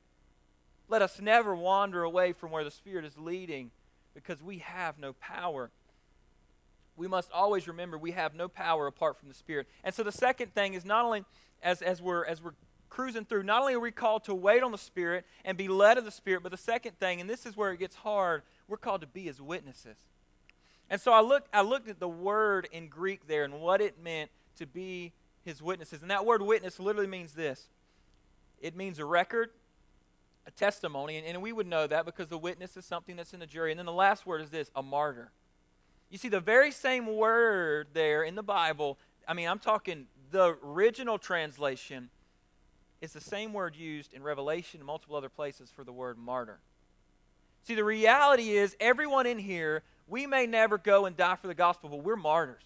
Let us never wander away from where the Spirit is leading because we have no power. We must always remember we have no power apart from the Spirit. And so the second thing is not only as, as, we're, as we're cruising through, not only are we called to wait on the Spirit and be led of the Spirit, but the second thing, and this is where it gets hard, we're called to be His witnesses. And so I looked, I looked at the word in Greek there and what it meant to be His witnesses. And that word witness literally means this it means a record, a testimony, and, and we would know that because the witness is something that's in the jury. And then the last word is this a martyr. You see, the very same word there in the Bible, I mean, I'm talking the original translation is the same word used in Revelation and multiple other places for the word martyr. See, the reality is, everyone in here, we may never go and die for the gospel, but we're martyrs.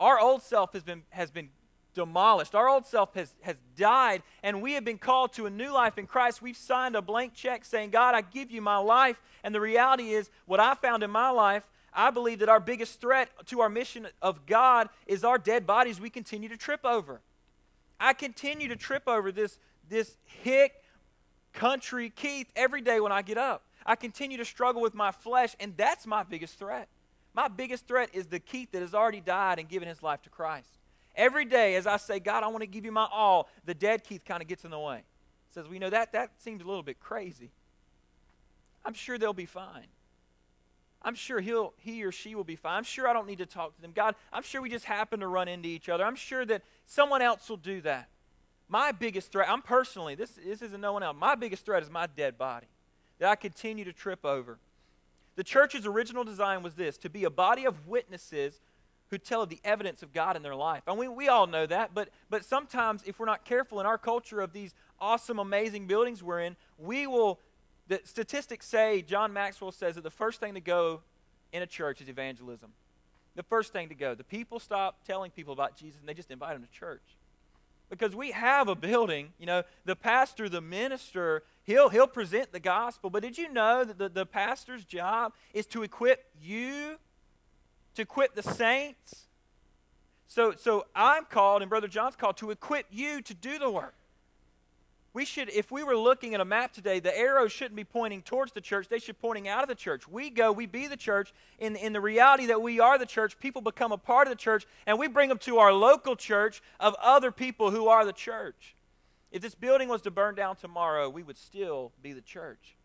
Our old self has been, has been demolished. Our old self has, has died, and we have been called to a new life in Christ. We've signed a blank check saying, God, I give you my life. And the reality is, what I found in my life, I believe that our biggest threat to our mission of God is our dead bodies we continue to trip over. I continue to trip over this, this hick country Keith every day when I get up. I continue to struggle with my flesh, and that's my biggest threat. My biggest threat is the Keith that has already died and given his life to Christ. Every day, as I say, God, I want to give you my all, the dead Keith kind of gets in the way. Says, we well, know that that seems a little bit crazy. I'm sure they'll be fine. I'm sure he'll he or she will be fine. I'm sure I don't need to talk to them. God, I'm sure we just happen to run into each other. I'm sure that someone else will do that. My biggest threat, I'm personally, this, this isn't no one else. My biggest threat is my dead body that I continue to trip over. The church's original design was this to be a body of witnesses who tell of the evidence of God in their life. And we, we all know that, but, but sometimes if we're not careful in our culture of these awesome, amazing buildings we're in, we will, the statistics say, John Maxwell says that the first thing to go in a church is evangelism. The first thing to go. The people stop telling people about Jesus and they just invite them to church. Because we have a building, you know, the pastor, the minister, he'll, he'll present the gospel. But did you know that the, the pastor's job is to equip you to equip the saints. So, so I'm called, and Brother John's called, to equip you to do the work. We should, if we were looking at a map today, the arrows shouldn't be pointing towards the church. They should be pointing out of the church. We go, we be the church. In, in the reality that we are the church, people become a part of the church, and we bring them to our local church of other people who are the church. If this building was to burn down tomorrow, we would still be the church.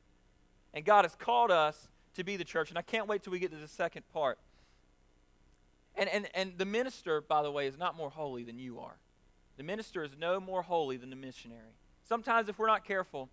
And God has called us to be the church. And I can't wait till we get to the second part. And, and, and the minister, by the way, is not more holy than you are. The minister is no more holy than the missionary. Sometimes, if we're not careful,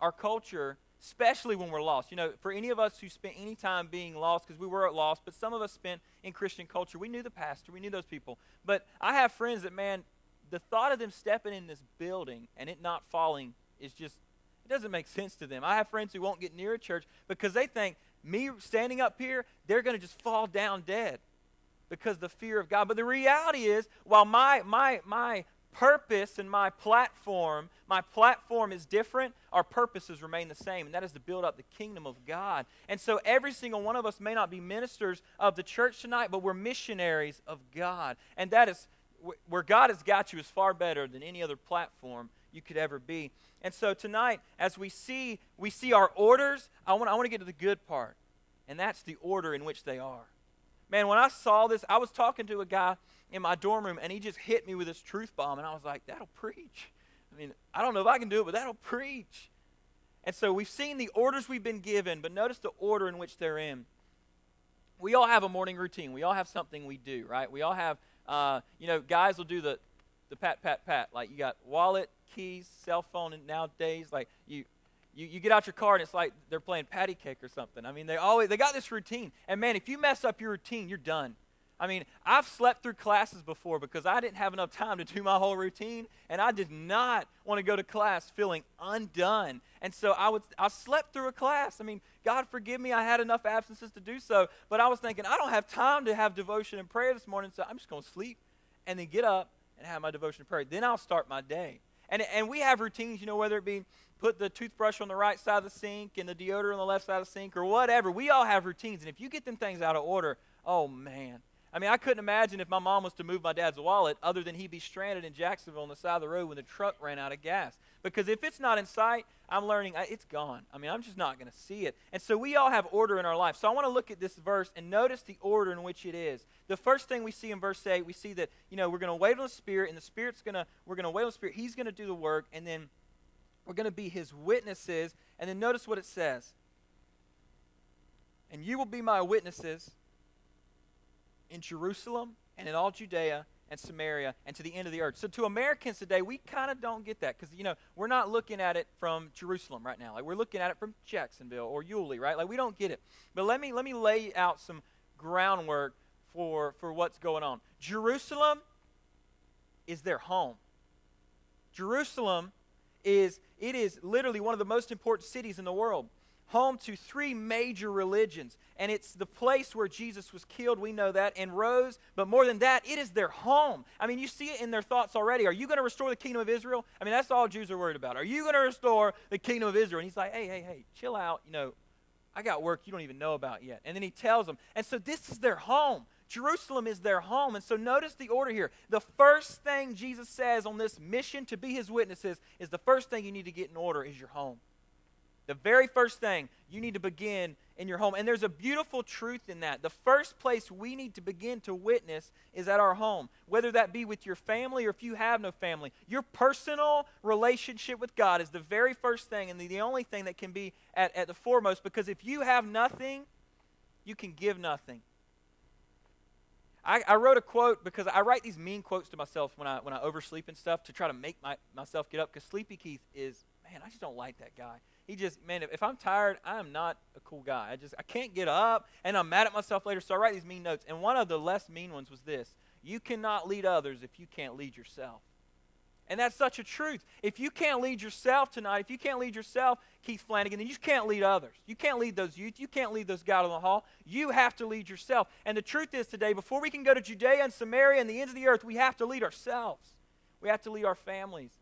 our culture, especially when we're lost, you know, for any of us who spent any time being lost, because we were at lost, but some of us spent in Christian culture, we knew the pastor, we knew those people. But I have friends that, man, the thought of them stepping in this building and it not falling is just, it doesn't make sense to them. I have friends who won't get near a church because they think me standing up here, they're going to just fall down dead because the fear of God. But the reality is, while my, my, my purpose and my platform, my platform is different, our purposes remain the same, and that is to build up the kingdom of God. And so every single one of us may not be ministers of the church tonight, but we're missionaries of God. And that is where God has got you is far better than any other platform you could ever be. And so tonight, as we see we see our orders, I want, I want to get to the good part. And that's the order in which they are. Man, when I saw this, I was talking to a guy in my dorm room, and he just hit me with this truth bomb, and I was like, that'll preach. I mean, I don't know if I can do it, but that'll preach. And so we've seen the orders we've been given, but notice the order in which they're in. We all have a morning routine. We all have something we do, right? We all have, uh, you know, guys will do the, the pat, pat, pat. Like you got wallet, keys, cell phone, and nowadays, like you you, you get out your car and it's like they're playing patty cake or something. I mean, they always they got this routine. And man, if you mess up your routine, you're done. I mean, I've slept through classes before because I didn't have enough time to do my whole routine, and I did not want to go to class feeling undone. And so I would I slept through a class. I mean, God forgive me, I had enough absences to do so, but I was thinking I don't have time to have devotion and prayer this morning, so I'm just going to sleep and then get up and have my devotion and prayer. Then I'll start my day. And, and we have routines, you know, whether it be put the toothbrush on the right side of the sink and the deodorant on the left side of the sink or whatever. We all have routines. And if you get them things out of order, oh man. I mean, I couldn't imagine if my mom was to move my dad's wallet other than he'd be stranded in Jacksonville on the side of the road when the truck ran out of gas. Because if it's not in sight, I'm learning it's gone. I mean, I'm just not going to see it. And so we all have order in our life. So I want to look at this verse and notice the order in which it is. The first thing we see in verse 8, we see that, you know, we're going to wait on the Spirit, and the Spirit's going to, we're going to wait on the Spirit. He's going to do the work, and then we're going to be His witnesses. And then notice what it says. And you will be my witnesses in Jerusalem and in all Judea and Samaria and to the end of the earth. So to Americans today, we kind of don't get that because you know we're not looking at it from Jerusalem right now. Like we're looking at it from Jacksonville or Yulee, right? Like we don't get it. But let me let me lay out some groundwork for for what's going on. Jerusalem is their home. Jerusalem is it is literally one of the most important cities in the world home to three major religions. And it's the place where Jesus was killed, we know that, and rose. But more than that, it is their home. I mean, you see it in their thoughts already. Are you going to restore the kingdom of Israel? I mean, that's all Jews are worried about. Are you going to restore the kingdom of Israel? And he's like, hey, hey, hey, chill out. You know, I got work you don't even know about yet. And then he tells them. And so this is their home. Jerusalem is their home. And so notice the order here. The first thing Jesus says on this mission to be his witnesses is the first thing you need to get in order is your home. The very first thing you need to begin in your home. And there's a beautiful truth in that. The first place we need to begin to witness is at our home, whether that be with your family or if you have no family. Your personal relationship with God is the very first thing and the, only thing that can be at, at the foremost because if you have nothing, you can give nothing. I, I, wrote a quote because I write these mean quotes to myself when I when I oversleep and stuff to try to make my, myself get up because Sleepy Keith is man I just don't like that guy he just, man, if, if I'm tired, I am not a cool guy. I just, I can't get up, and I'm mad at myself later, so I write these mean notes. And one of the less mean ones was this You cannot lead others if you can't lead yourself. And that's such a truth. If you can't lead yourself tonight, if you can't lead yourself, Keith Flanagan, then you can't lead others. You can't lead those youth. You can't lead those guys in the hall. You have to lead yourself. And the truth is today, before we can go to Judea and Samaria and the ends of the earth, we have to lead ourselves. We have to lead our families.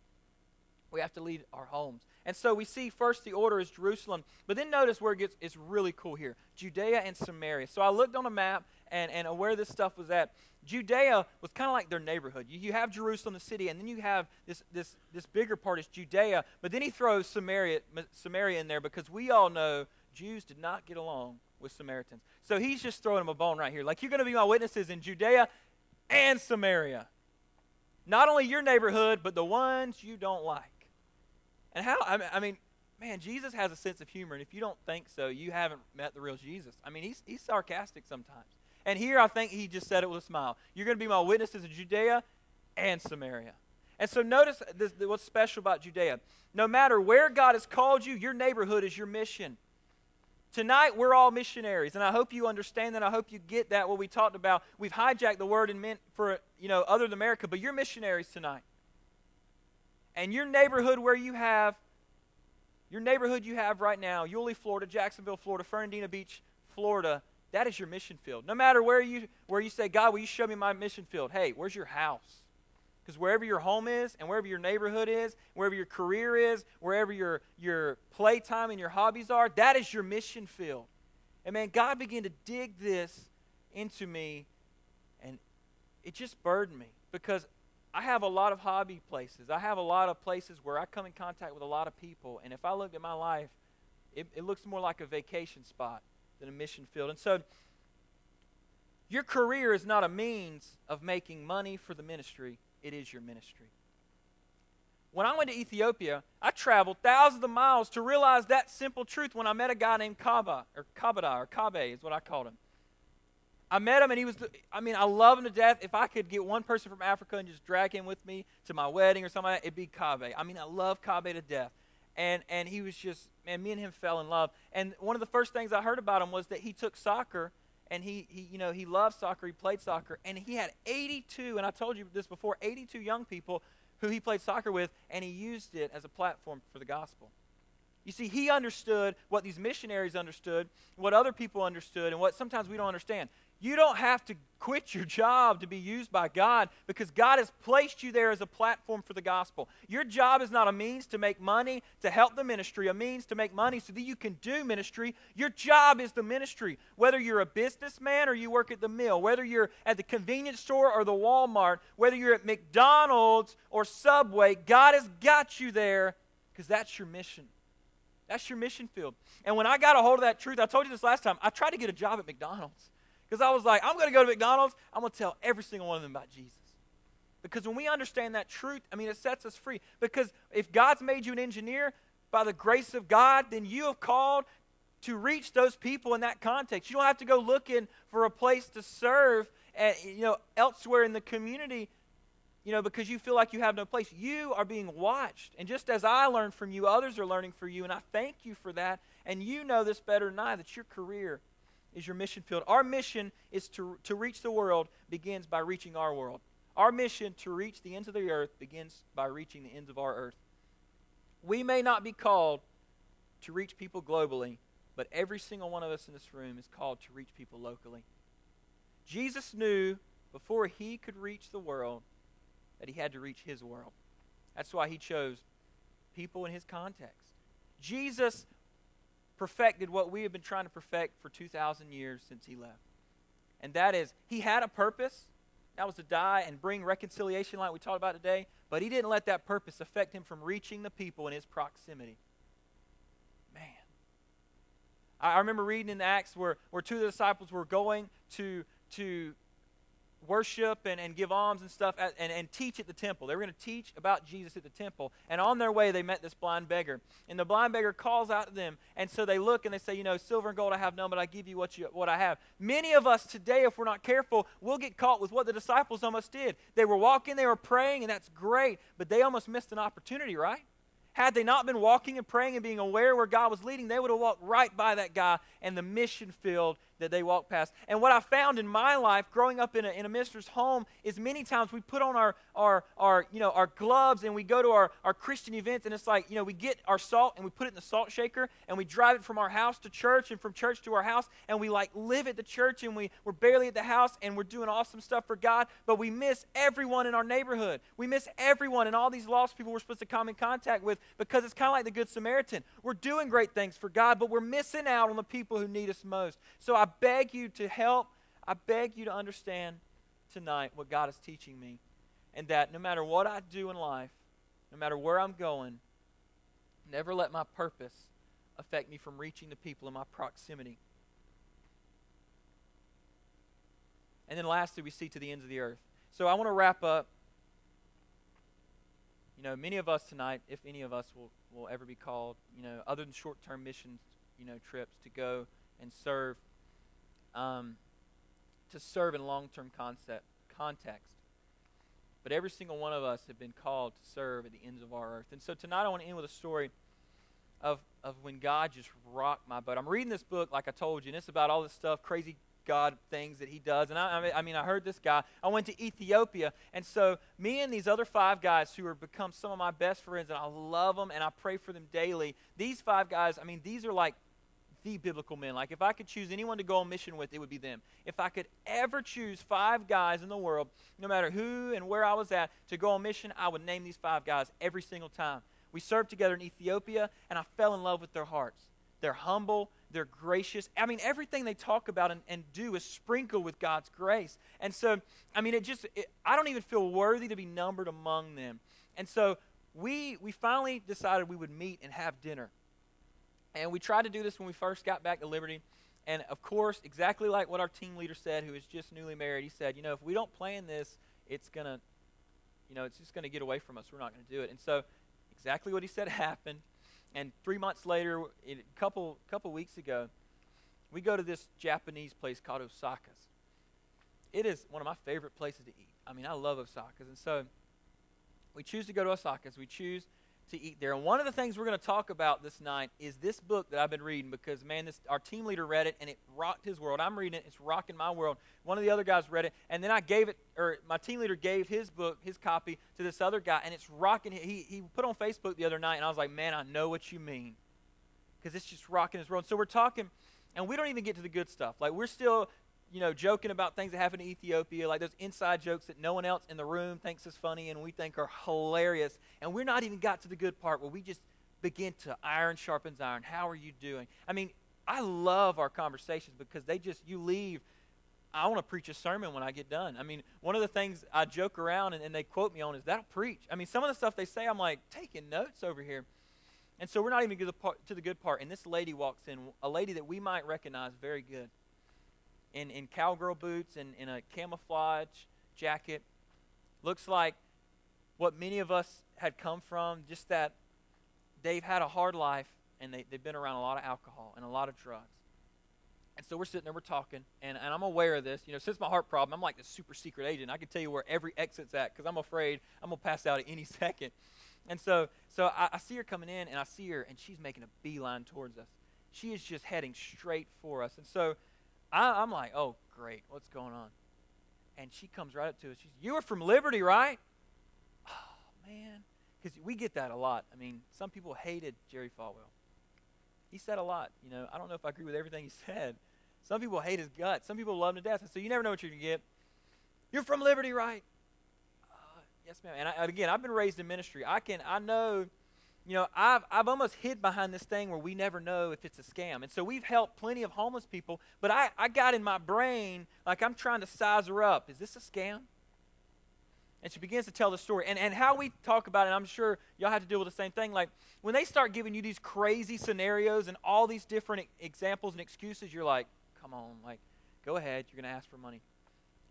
We have to lead our homes. And so we see first the order is Jerusalem, but then notice where it gets it's really cool here. Judea and Samaria. So I looked on a map and, and where this stuff was at. Judea was kind of like their neighborhood. You, you have Jerusalem, the city, and then you have this, this, this bigger part is Judea. But then he throws Samaria, Samaria in there because we all know Jews did not get along with Samaritans. So he's just throwing them a bone right here. Like, you're going to be my witnesses in Judea and Samaria. Not only your neighborhood, but the ones you don't like. And how, I mean, man, Jesus has a sense of humor, and if you don't think so, you haven't met the real Jesus. I mean, he's, he's sarcastic sometimes. And here I think he just said it with a smile. You're going to be my witnesses in Judea and Samaria. And so notice this, what's special about Judea. No matter where God has called you, your neighborhood is your mission. Tonight, we're all missionaries, and I hope you understand that. I hope you get that, what we talked about. We've hijacked the word and meant for, you know, other than America, but you're missionaries tonight and your neighborhood where you have your neighborhood you have right now, Yulee, Florida, Jacksonville, Florida, Fernandina Beach, Florida, that is your mission field. No matter where you where you say, God, will you show me my mission field? Hey, where's your house? Because wherever your home is and wherever your neighborhood is, wherever your career is, wherever your your playtime and your hobbies are, that is your mission field. And man, God began to dig this into me and it just burdened me because I have a lot of hobby places. I have a lot of places where I come in contact with a lot of people. And if I look at my life, it, it looks more like a vacation spot than a mission field. And so, your career is not a means of making money for the ministry, it is your ministry. When I went to Ethiopia, I traveled thousands of miles to realize that simple truth when I met a guy named Kaba, or Kabada, or Kabe is what I called him. I met him and he was, the, I mean, I love him to death. If I could get one person from Africa and just drag him with me to my wedding or something like that, it'd be Kabe. I mean, I love Kabe to death. And, and he was just, man, me and him fell in love. And one of the first things I heard about him was that he took soccer and he, he you know, he loved soccer. He played soccer. And he had 82, and I told you this before, 82 young people who he played soccer with, and he used it as a platform for the gospel. You see, he understood what these missionaries understood, what other people understood, and what sometimes we don't understand You don't have to quit your job to be used by God because God has placed you there as a platform for the gospel. Your job is not a means to make money to help the ministry, a means to make money so that you can do ministry. Your job is the ministry. Whether you're a businessman or you work at the mill, whether you're at the convenience store or the Walmart, whether you're at McDonald's or Subway, God has got you there because that's your mission. That's your mission field. And when I got a hold of that truth, I told you this last time, I tried to get a job at McDonald's. Because I was like, I'm going to go to McDonald's. I'm going to tell every single one of them about Jesus. Because when we understand that truth, I mean, it sets us free. Because if God's made you an engineer by the grace of God, then you have called to reach those people in that context. You don't have to go looking for a place to serve, at, eh, you know, elsewhere in the community, you know, because you feel like you have no place. You are being watched. And just as I learned from you, others are learning from you, and I thank you for that. And you know this better than I, that your career is your mission field. Our mission is to, to reach the world begins by reaching our world. Our mission to reach the ends of the earth begins by reaching the ends of our earth. We may not be called to reach people globally, but every single one of us in this room is called to reach people locally. Jesus knew before he could reach the world that he had to reach his world. That's why he chose people in his context. Jesus perfected what we have been trying to perfect for 2,000 years since he left. And that is, he had a purpose. That was to die and bring reconciliation, like we talked about today. But he didn't let that purpose affect him from reaching the people in his proximity. Man. I, I remember reading in Acts where, where two of the disciples were going to, to worship and, and give alms and stuff at, and, and teach at the temple. They were going to teach about Jesus at the temple. And on their way, they met this blind beggar. And the blind beggar calls out to them. And so they look and they say, You know, silver and gold I have none, but I give you what, you, what I have. Many of us today, if we're not careful, we'll get caught with what the disciples almost did. They were walking, they were praying, and that's great, but they almost missed an opportunity, right? Had they not been walking and praying and being aware where God was leading, they would have walked right by that guy and the mission field that they walk past. And what I found in my life growing up in a, in a minister's home is many times we put on our, our, our, you know, our gloves and we go to our, our Christian events and it's like, you know, we get our salt and we put it in the salt shaker and we drive it from our house to church and from church to our house and we like live at the church and we, we're barely at the house and we're doing awesome stuff for God, but we miss everyone in our neighborhood. We miss everyone and all these lost people we're supposed to come in contact with because it's kind of like the Good Samaritan. We're doing great things for God, but we're missing out on the people who need us most. So I beg you to help. I beg you to understand tonight what God is teaching me. And that no matter what I do in life, no matter where I'm going, never let my purpose affect me from reaching the people in my proximity. And then lastly, we see to the ends of the earth. So I want to wrap up. You know, many of us tonight, if any of us will, will ever be called, you know, other than short term missions, you know, trips to go and serve um, to serve in long term concept context. But every single one of us have been called to serve at the ends of our earth. And so tonight I want to end with a story of, of when God just rocked my boat. I'm reading this book, like I told you, and it's about all this stuff, crazy God things that he does. And I, I mean, I heard this guy. I went to Ethiopia. And so me and these other five guys who have become some of my best friends, and I love them and I pray for them daily. These five guys, I mean, these are like the biblical men. Like, if I could choose anyone to go on mission with, it would be them. If I could ever choose five guys in the world, no matter who and where I was at, to go on mission, I would name these five guys every single time. We served together in Ethiopia, and I fell in love with their hearts. They're humble, they're gracious. I mean, everything they talk about and, and do is sprinkled with God's grace. And so, I mean, it just, it, I don't even feel worthy to be numbered among them. And so, we, we finally decided we would meet and have dinner. And we tried to do this when we first got back to Liberty. And of course, exactly like what our team leader said, who is just newly married, he said, you know, if we don't plan this, it's going to, you know, it's just going to get away from us. We're not going to do it. And so, exactly what he said [LAUGHS] happened. And three months later, a couple, couple weeks ago, we go to this Japanese place called Osaka's. It is one of my favorite places to eat. I mean, I love Osaka's. And so, we choose to go to Osaka's. We choose to eat there. And one of the things we're going to talk about this night is this book that I've been reading because, man, this our team leader read it and it rocked his world. I'm reading it, it's rocking my world. One of the other guys read it, and then I gave it, or my team leader gave his book, his copy, to this other guy, and it's rocking. He, he put on Facebook the other night, and I was like, man, I know what you mean because it's just rocking his world. So we're talking, and we don't even get to the good stuff. Like, we're still you know, joking about things that happen in Ethiopia, like those inside jokes that no one else in the room thinks is funny and we think are hilarious. And we're not even got to the good part where we just begin to iron sharpens iron. How are you doing? I mean, I love our conversations because they just, you leave. I want to preach a sermon when I get done. I mean, one of the things I joke around and, and they quote me on is that'll preach. I mean, some of the stuff they say, I'm like taking notes over here. And so we're not even to the, part, to the good part. And this lady walks in, a lady that we might recognize very good, in, in cowgirl boots and in a camouflage jacket. Looks like what many of us had come from, just that they've had a hard life and they, they've been around a lot of alcohol and a lot of drugs. And so we're sitting there, we're talking, and, and I'm aware of this. You know, since my heart problem, I'm like the super secret agent. I can tell you where every exit's at because I'm afraid I'm going to pass out at any [LAUGHS] second. And so, so I, I see her coming in, and I see her, and she's making a beeline towards us. She is just heading straight for us. And so I, I'm like, oh, great, what's going on? And she comes right up to us. She's, you are from Liberty, right? [SIGHS] Oh, man. Because we get that a lot. I mean, some people hated Jerry Falwell. He said a lot. You know, I don't know if I agree with everything he [LAUGHS] said. Some people hate his guts. Some people love him to death. And so you never know what you're going to get. You're from Liberty, right? Uh, yes, ma'am. And I, again, I've been raised in ministry. I can, I know, you know, I've, I've almost hid behind this thing where we never know if it's a scam. And so we've helped plenty of homeless people, but I, I got in my brain, like I'm trying to size her up. Is this a scam? And she begins to tell the story. And, and how we talk about it, I'm sure y'all have to deal with the same thing. Like, when they start giving you these crazy scenarios and all these different examples and excuses, you're like, come on, like, go ahead, you're going to ask for money.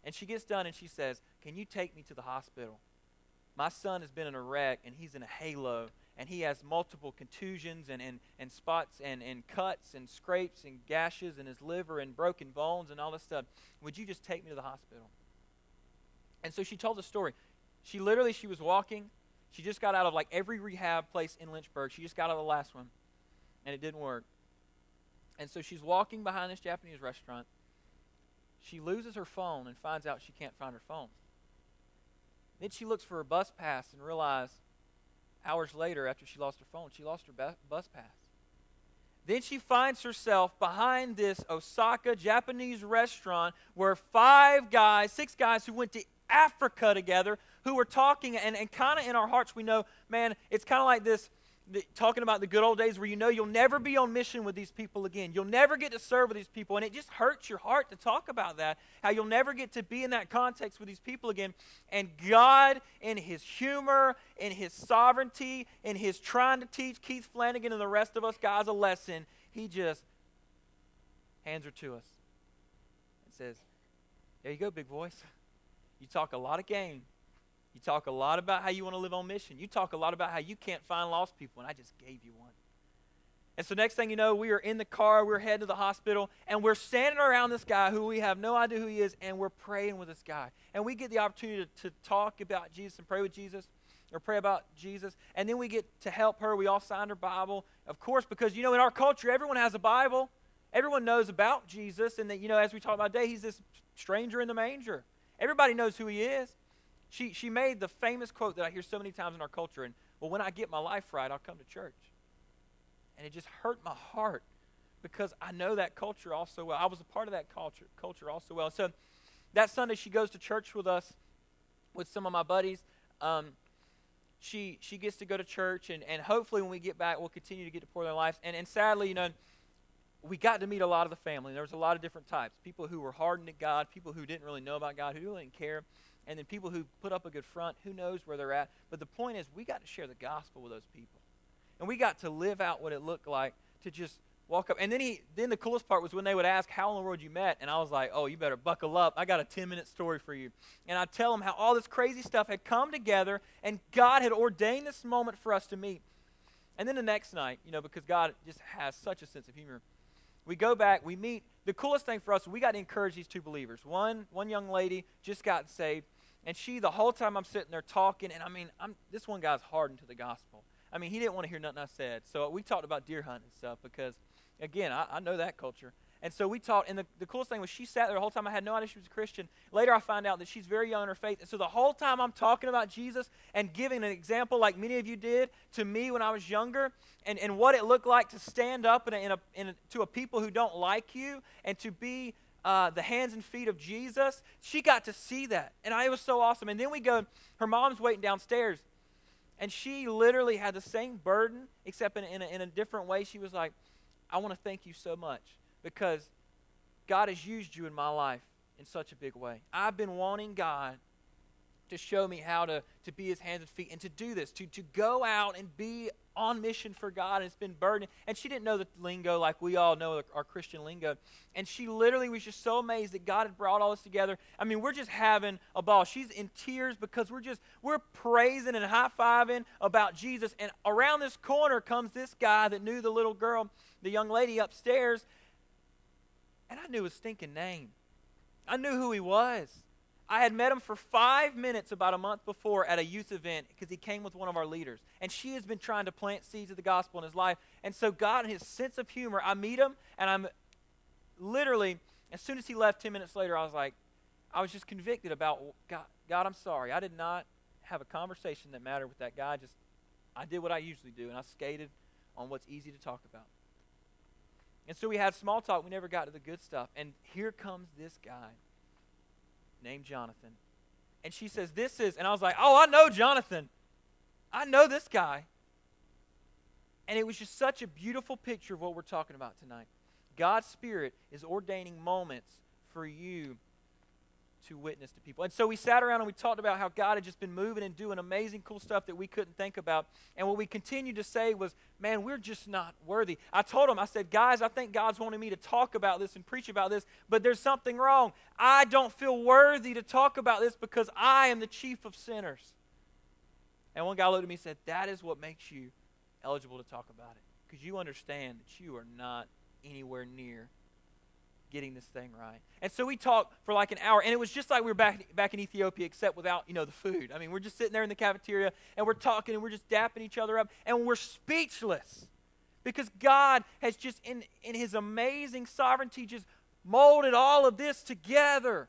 And she gets done and she says, Can you take me to the hospital? My son has been in a wreck and he's in a halo and he has multiple contusions and, and, and spots and, and cuts and scrapes and gashes in his liver and broken bones and all this stuff. Would you just take me to the hospital? And so she told the story. She literally, she was walking. She just got out of like every rehab place in Lynchburg. She just got out of the last one, and it didn't work. And so she's walking behind this Japanese restaurant. She loses her phone and finds out she can't find her phone. Then she looks for her bus pass and realizes hours later, after she lost her phone, she lost her bus pass. Then she finds herself behind this Osaka Japanese restaurant where five guys, six guys who went to Africa together, who were talking, and, and kind of in our hearts, we know, man, it's kind of like this the, talking about the good old days where you know you'll never be on mission with these people again. You'll never get to serve with these people. And it just hurts your heart to talk about that, how you'll never get to be in that context with these people again. And God, in His humor, in His sovereignty, in His trying to teach Keith Flanagan and the rest of us guys a lesson, He just hands her to us and says, There you go, big voice. You talk a lot of game. You talk a lot about how you want to live on mission. You talk a lot about how you can't find lost people, and I just gave you one. And so, next thing you know, we are in the car, we're heading to the hospital, and we're standing around this guy who we have no idea who he is, and we're praying with this guy. And we get the opportunity to, to talk about Jesus and pray with Jesus, or pray about Jesus. And then we get to help her. We all signed her Bible, of course, because, you know, in our culture, everyone has a Bible. Everyone knows about Jesus, and that, you know, as we talk about today, he's this stranger in the manger. Everybody knows who he is. She, she made the famous quote that I hear so many times in our culture, and well, when I get my life right, I'll come to church. And it just hurt my heart because I know that culture also well. I was a part of that culture, culture also well. So that Sunday, she goes to church with us, with some of my buddies. Um, she she gets to go to church, and, and hopefully when we get back, we'll continue to get to pour their lives. And, and sadly, you know, we got to meet a lot of the family. There was a lot of different types. People who were hardened at God, people who didn't really know about God, who really didn't care and then people who put up a good front, who knows where they're at. But the point is, we got to share the gospel with those people. And we got to live out what it looked like to just walk up. And then he then the coolest part was when they would ask, How in the world you met? And I was like, Oh, you better buckle up. I got a 10 minute story for you. And I tell them how all this crazy stuff had come together and God had ordained this moment for us to meet. And then the next night, you know, because God just has such a sense of humor, we go back, we meet. The coolest thing for us, we got to encourage these two believers. One, one young lady just got saved. And she, the whole time I'm sitting there talking, and I mean, I'm, this one guy's hardened to the gospel. I mean, he didn't want to hear nothing I said. So we talked about deer hunting stuff because, again, I, I know that culture. And so we talked, and the, the coolest thing was she sat there the whole time. I had no idea she was a Christian. Later, I find out that she's very young in her faith. And so the whole time I'm talking about Jesus and giving an example, like many of you did to me when I was younger, and, and what it looked like to stand up in a, in a, in a, to a people who don't like you and to be uh, the hands and feet of Jesus. She got to see that. And I, it was so awesome. And then we go, her mom's waiting downstairs. And she literally had the same burden, except in, in, a, in a different way. She was like, I want to thank you so much because God has used you in my life in such a big way. I've been wanting God to show me how to, to be his hands and feet and to do this, to, to go out and be on mission for God. And it's been burdening. And she didn't know the lingo like we all know our Christian lingo. And she literally was just so amazed that God had brought all this together. I mean, we're just having a ball. She's in tears because we're just, we're praising and high fiving about Jesus. And around this corner comes this guy that knew the little girl, the young lady upstairs. And I knew his stinking name. I knew who he was. I had met him for five minutes about a month before at a youth event because he came with one of our leaders. And she has been trying to plant seeds of the gospel in his life. And so, God, in his sense of humor, I meet him, and I'm literally, as soon as he left 10 minutes later, I was like, I was just convicted about, God, God, I'm sorry. I did not have a conversation that mattered with that guy. Just, I did what I usually do, and I skated on what's easy to talk about. And so we had small talk. We never got to the good stuff. And here comes this guy named Jonathan. And she says, This is, and I was like, Oh, I know Jonathan. I know this guy. And it was just such a beautiful picture of what we're talking about tonight. God's Spirit is ordaining moments for you to witness to people. And so we sat around and we talked about how God had just been moving and doing amazing, cool stuff that we couldn't think about. And what we continued to say was, man, we're just not worthy. I told him, I said, guys, I think God's wanting me to talk about this and preach about this, but there's something wrong. I don't feel worthy to talk about this because I am the chief of sinners. And one guy looked at me and said, that is what makes you eligible to talk about it because you understand that you are not anywhere near getting this thing right. And so we talked for like an hour, and it was just like we were back, back in Ethiopia, except without, you know, the food. I mean, we're just sitting there in the cafeteria, and we're talking, and we're just dapping each other up, and we're speechless. Because God has just, in, in His amazing sovereignty, just molded all of this together.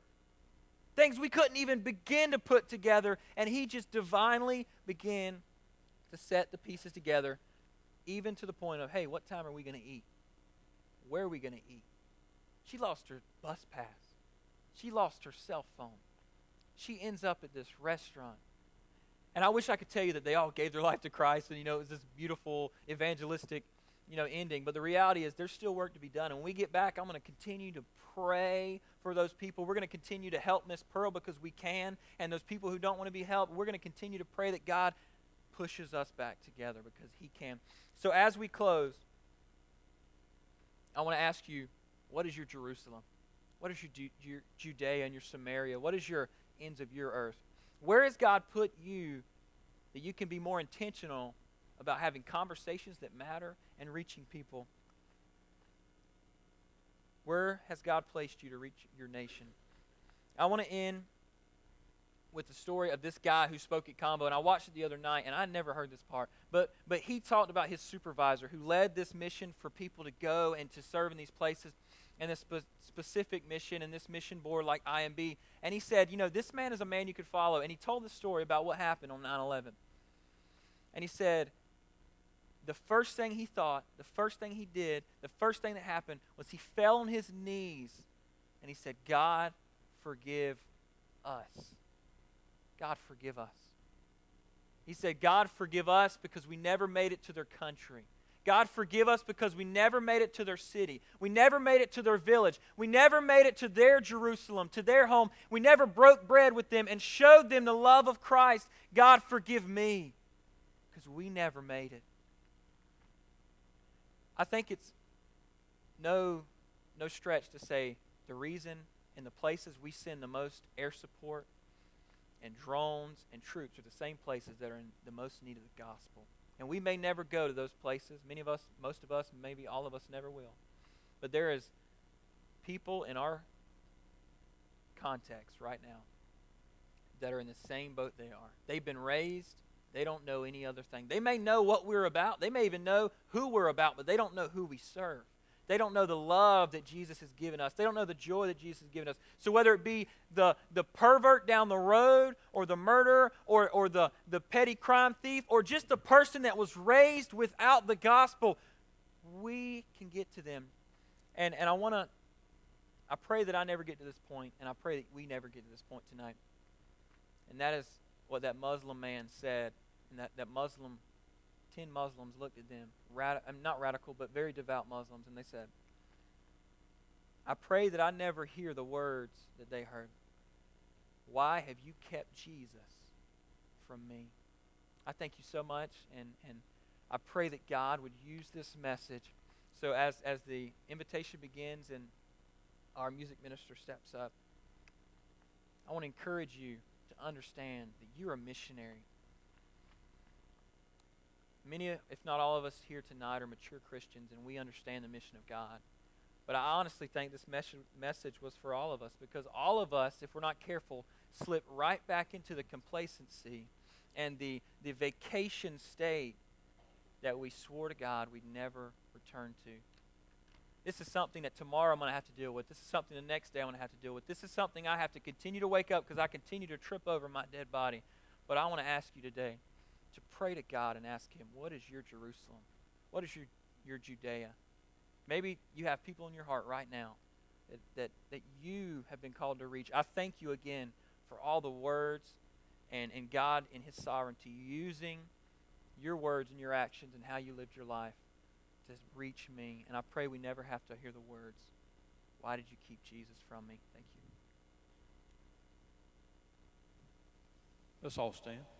Things we couldn't even begin to put together, and He just divinely began to set the pieces together, even to the point of, hey, what time are we going to eat? Where are we going to eat? She lost her bus pass. She lost her cell phone. She ends up at this restaurant. And I wish I could tell you that they all gave their life to Christ and, you know, it was this beautiful evangelistic, you know, ending. But the reality is there's still work to be done. And when we get back, I'm going to continue to pray for those people. We're going to continue to help Miss Pearl because we can. And those people who don't want to be helped, we're going to continue to pray that God pushes us back together because He can. So as we close, I want to ask you what is your Jerusalem? What is your, your Judea and your Samaria? What is your ends of your earth? Where has God put you that you can be more intentional about having conversations that matter and reaching people? Where has God placed you to reach your nation? I want to end with the story of this guy who spoke at combo and i watched it the other night and i never heard this part but but he talked about his supervisor who led this mission for people to go and to serve in these places and a spe- specific mission and this mission board like imb and he said you know this man is a man you could follow and he told the story about what happened on 9-11 and he said the first thing he thought the first thing he did the first thing that happened was he fell on his knees and he said god forgive us God, forgive us. He said, God, forgive us because we never made it to their country. God, forgive us because we never made it to their city. We never made it to their village. We never made it to their Jerusalem, to their home. We never broke bread with them and showed them the love of Christ. God, forgive me because we never made it. I think it's no, no stretch to say the reason in the places we send the most air support and drones and troops are the same places that are in the most need of the gospel. And we may never go to those places. Many of us, most of us, maybe all of us never will. But there is people in our context right now that are in the same boat they are. They've been raised, they don't know any other thing. They may know what we're about, they may even know who we're about, but they don't know who we serve. They don't know the love that Jesus has given us. They don't know the joy that Jesus has given us. So whether it be the, the pervert down the road or the murderer or, or the, the petty crime thief or just the person that was raised without the gospel, we can get to them. And, and I want to I pray that I never get to this point, and I pray that we never get to this point tonight. And that is what that Muslim man said. And that, that Muslim, 10 Muslims looked at them, rad- um, not radical, but very devout Muslims, and they said, I pray that I never hear the words that they heard. Why have you kept Jesus from me? I thank you so much, and, and I pray that God would use this message. So as, as the invitation begins and our music minister steps up, I want to encourage you to understand that you're a missionary. Many, if not all of us here tonight, are mature Christians, and we understand the mission of God. But I honestly think this mes- message was for all of us because all of us, if we're not careful, slip right back into the complacency and the, the vacation state that we swore to God we'd never return to. This is something that tomorrow I'm going to have to deal with. This is something the next day I'm going to have to deal with. This is something I have to continue to wake up because I continue to trip over my dead body. But I want to ask you today to pray to God and ask Him, what is your Jerusalem? What is your, your Judea? Maybe you have people in your heart right now that, that, that you have been called to reach. I thank you again for all the words and, and God in His sovereignty using your words and your actions and how you lived your life to reach me. And I pray we never have to hear the words, Why did you keep Jesus from me? Thank you. Let's all stand.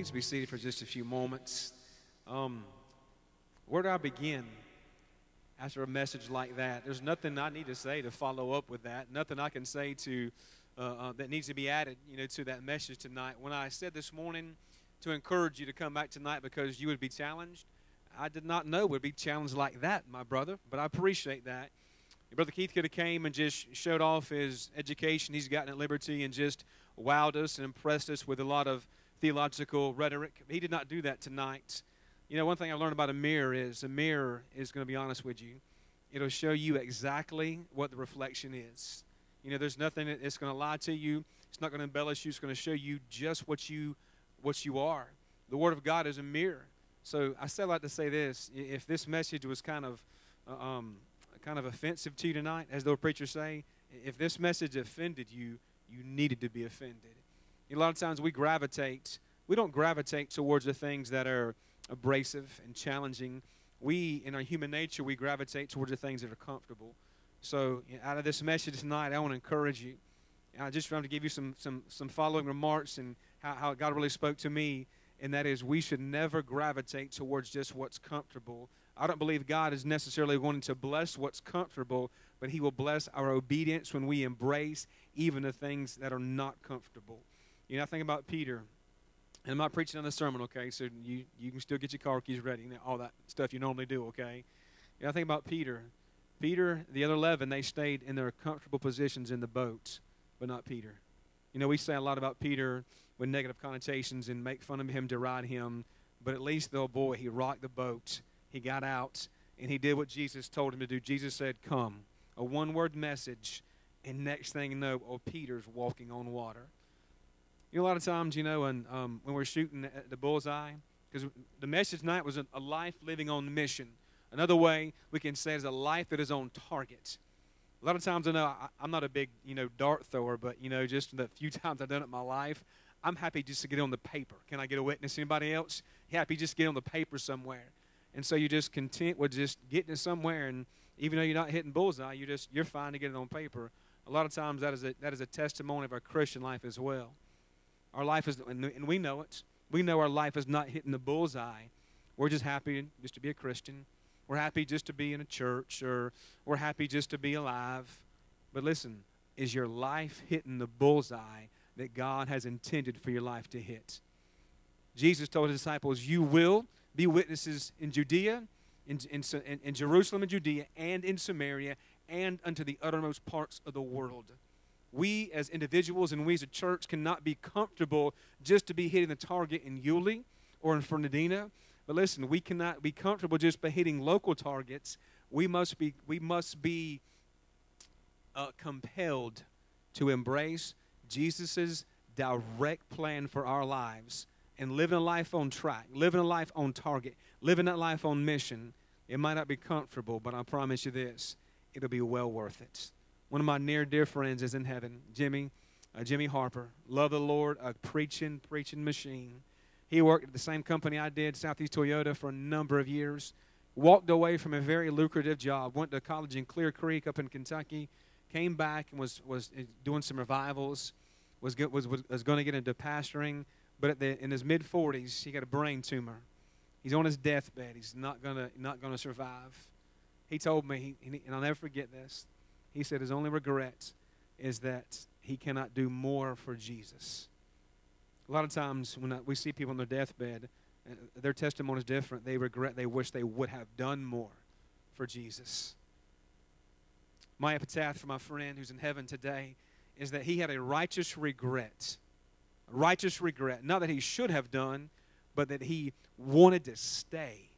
Please be seated for just a few moments. Um, where do I begin after a message like that? There's nothing I need to say to follow up with that. Nothing I can say to uh, uh, that needs to be added, you know, to that message tonight. When I said this morning to encourage you to come back tonight because you would be challenged, I did not know would be challenged like that, my brother. But I appreciate that. Your brother Keith could have came and just showed off his education he's gotten at Liberty and just wowed us and impressed us with a lot of theological rhetoric. He did not do that tonight. You know, one thing I learned about a mirror is a mirror is going to be honest with you. It'll show you exactly what the reflection is. You know, there's nothing that's going to lie to you. It's not going to embellish you. It's going to show you just what you what you are. The Word of God is a mirror. So I still like to say this: if this message was kind of uh, um, kind of offensive to you tonight, as the preachers say, if this message offended you, you needed to be offended. A lot of times we gravitate, we don't gravitate towards the things that are abrasive and challenging. We, in our human nature, we gravitate towards the things that are comfortable. So, out of this message tonight, I want to encourage you. I just wanted to give you some, some, some following remarks and how, how God really spoke to me, and that is we should never gravitate towards just what's comfortable. I don't believe God is necessarily wanting to bless what's comfortable, but He will bless our obedience when we embrace even the things that are not comfortable. You know, I think about Peter, and I'm not preaching on the sermon, okay? So you, you can still get your car keys ready and all that stuff you normally do, okay? You know, I think about Peter. Peter, the other 11, they stayed in their comfortable positions in the boat, but not Peter. You know, we say a lot about Peter with negative connotations and make fun of him, deride him, but at least, though, boy, he rocked the boat. He got out, and he did what Jesus told him to do. Jesus said, Come. A one word message, and next thing you know, oh, Peter's walking on water. You know, a lot of times, you know, um, when we're shooting at the bullseye, because the message tonight was a, life living on mission. Another way we can say is a life that is on target. A lot of times I know I, I'm not a big, you know, dart thrower, but, you know, just the few [LAUGHS] times I've done it in my life, I'm happy just to get on the paper. Can I get a witness? Anybody else? Happy just to get on the paper somewhere. And so you're just content with just getting it somewhere, and even though you're not hitting bullseye, you're just you're fine to get it on paper. A lot of times that is a, that is a testimony of our Christian life as well. Our life is, and we know it. We know our life is not hitting the bullseye. We're just happy just to be a Christian. We're happy just to be in a church, or we're happy just to be alive. But listen, is your life hitting the bullseye that God has intended for your life to hit? Jesus told his disciples, You will be witnesses in Judea, in, in, in, Jerusalem and Judea, and in Samaria, and unto the uttermost parts of the world. We as individuals and we as a church cannot be comfortable just to be hitting the target in Yulee or in Fernandina but listen, we cannot be comfortable just by hitting local targets. We must be, we must be uh, compelled to embrace Jesus' direct plan for our lives and living a life on track, living a life on target, living that life on mission. It might not be comfortable, but I promise you this it'll be well worth it. One of my near dear friends is in heaven, Jimmy, uh, Jimmy Harper. Love the Lord, a preaching, preaching machine. He worked at the same company I did, Southeast Toyota, for a number of years. Walked away from a very lucrative job. Went to college in Clear Creek up in Kentucky. Came back and was, was uh, doing some revivals. Was, was, was, was going to get into pastoring. But the, in his mid 40s, he got a brain tumor. He's on his deathbed. He's not going to not gonna survive. He told me, and I'll never forget this. He said his only regret is that he cannot do more for Jesus. A lot of times when we see people on their deathbed, uh, their testimony is different. They regret, they wish they would have done more for Jesus. My epitaph for my friend who's in heaven today is that he had a righteous regret. A righteous regret. Not that he should have done, but that he wanted to stay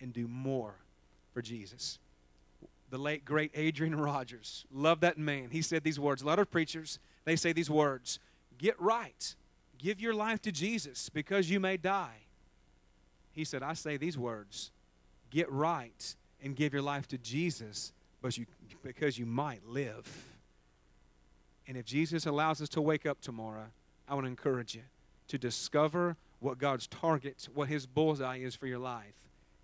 and do more for Jesus. The late, great Adrian Rogers. Love that man. He said these words. A lot of preachers, they say these words Get right Give your life to Jesus because you may die. He said, I say these words get right and give your life to Jesus but you, because you might live. And if Jesus allows us to wake up tomorrow, I want to encourage you to discover what God's target, what His bullseye is for your life,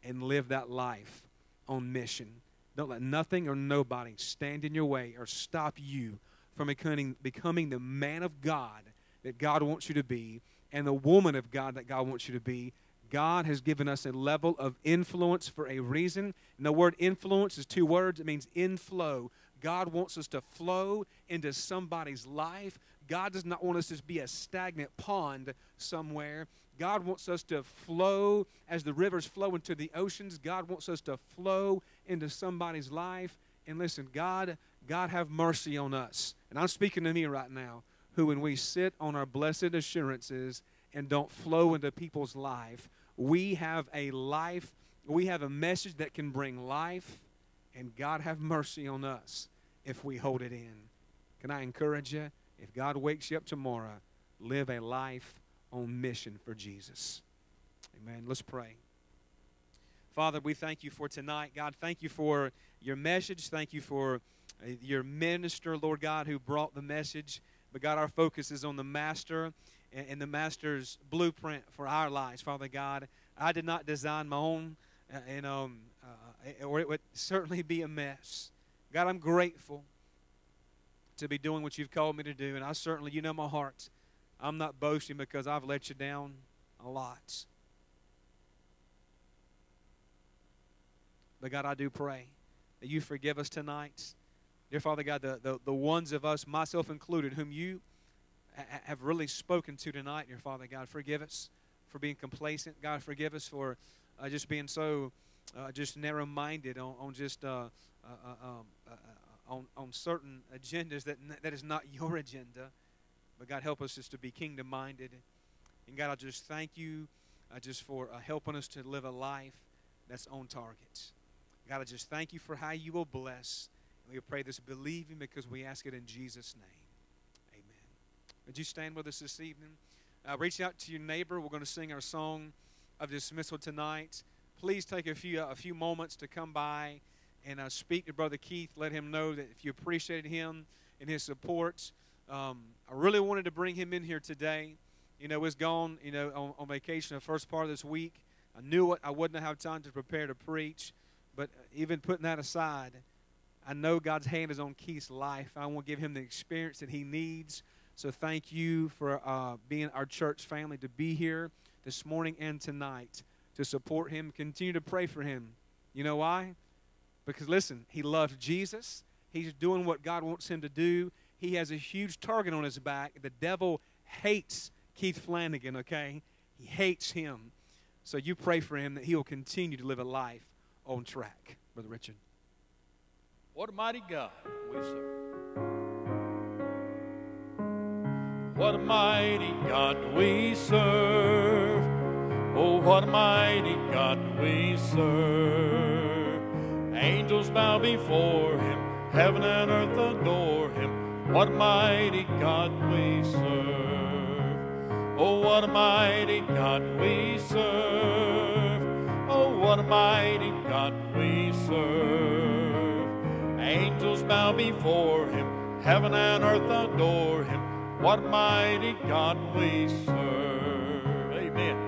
and live that life on mission. Don't let nothing or nobody stand in your way or stop you from becoming, becoming the man of God that God wants you to be and the woman of God that God wants you to be. God has given us a level of influence for a reason. And the word influence is two words, it means inflow. God wants us to flow into somebody's life. God does not want us to be a stagnant pond somewhere. God wants us to flow as the rivers flow into the oceans. God wants us to flow into somebody's life. And listen, God, God have mercy on us. And I'm speaking to me right now who, when we sit on our blessed assurances and don't flow into people's life, we have a life, we have a message that can bring life, and God have mercy on us if we hold it in. Can I encourage you? If God wakes you up tomorrow, live a life on mission for Jesus. Amen. Let's pray. Father, we thank you for tonight. God, thank you for your message. Thank you for uh, your minister, Lord God, who brought the message. But God, our focus is on the Master and the Master's blueprint for our lives, Father God. I did not design my own, uh, and um, uh, or it would certainly be a mess. God, I'm grateful. to be doing what you've called me to do. And I certainly, you know my heart. I'm not boasting because I've let you down a lot. But God, I do pray that you forgive us tonight. Dear Father God, the, the, the ones of us, myself included, whom you ha- have really spoken to tonight, dear Father God, forgive us for being complacent. God, forgive us for uh, just being so uh, just narrow minded on, on just uh, uh, uh, um, uh, on, on certain agendas that, that is not your [LAUGHS] agenda. But God, help us just to be kingdom minded. And God, I just thank you uh, just for uh, helping us to live a life that's on target. God, I just thank you for how you will bless. And we pray this believing because we ask it in Jesus' name. Amen. Would you stand with us this evening? Uh, reach out to your neighbor. We're going to sing our song of dismissal tonight. Please take a few, a few moments to come by and uh, speak to Brother Keith. Let him know that if you appreciated him and his support, um, I really wanted to bring him in here today. You know, was gone, you know, on, on vacation the first part of this week. I knew it. I wouldn't have time to prepare to preach. But even putting that aside, I know God's hand is on Keith's life. I want to give him the experience that he needs. So thank you for uh, being our church family to be here this morning and tonight to support him. Continue to pray for him. You know why? Because listen, he loves Jesus. He's doing what God wants him to do. He has a huge target on his back. The devil hates Keith Flanagan, okay? He hates him. So you pray for him that he will continue to live a life on track, Brother Richard. What a mighty God we serve. What a mighty God we serve. Oh, what a mighty God we serve. Angels bow before him, heaven and earth adore him. What a mighty God we serve. Oh, what a mighty God we serve. Mighty God we serve. Angels bow before him, heaven and earth adore him. What mighty God we serve. Amen.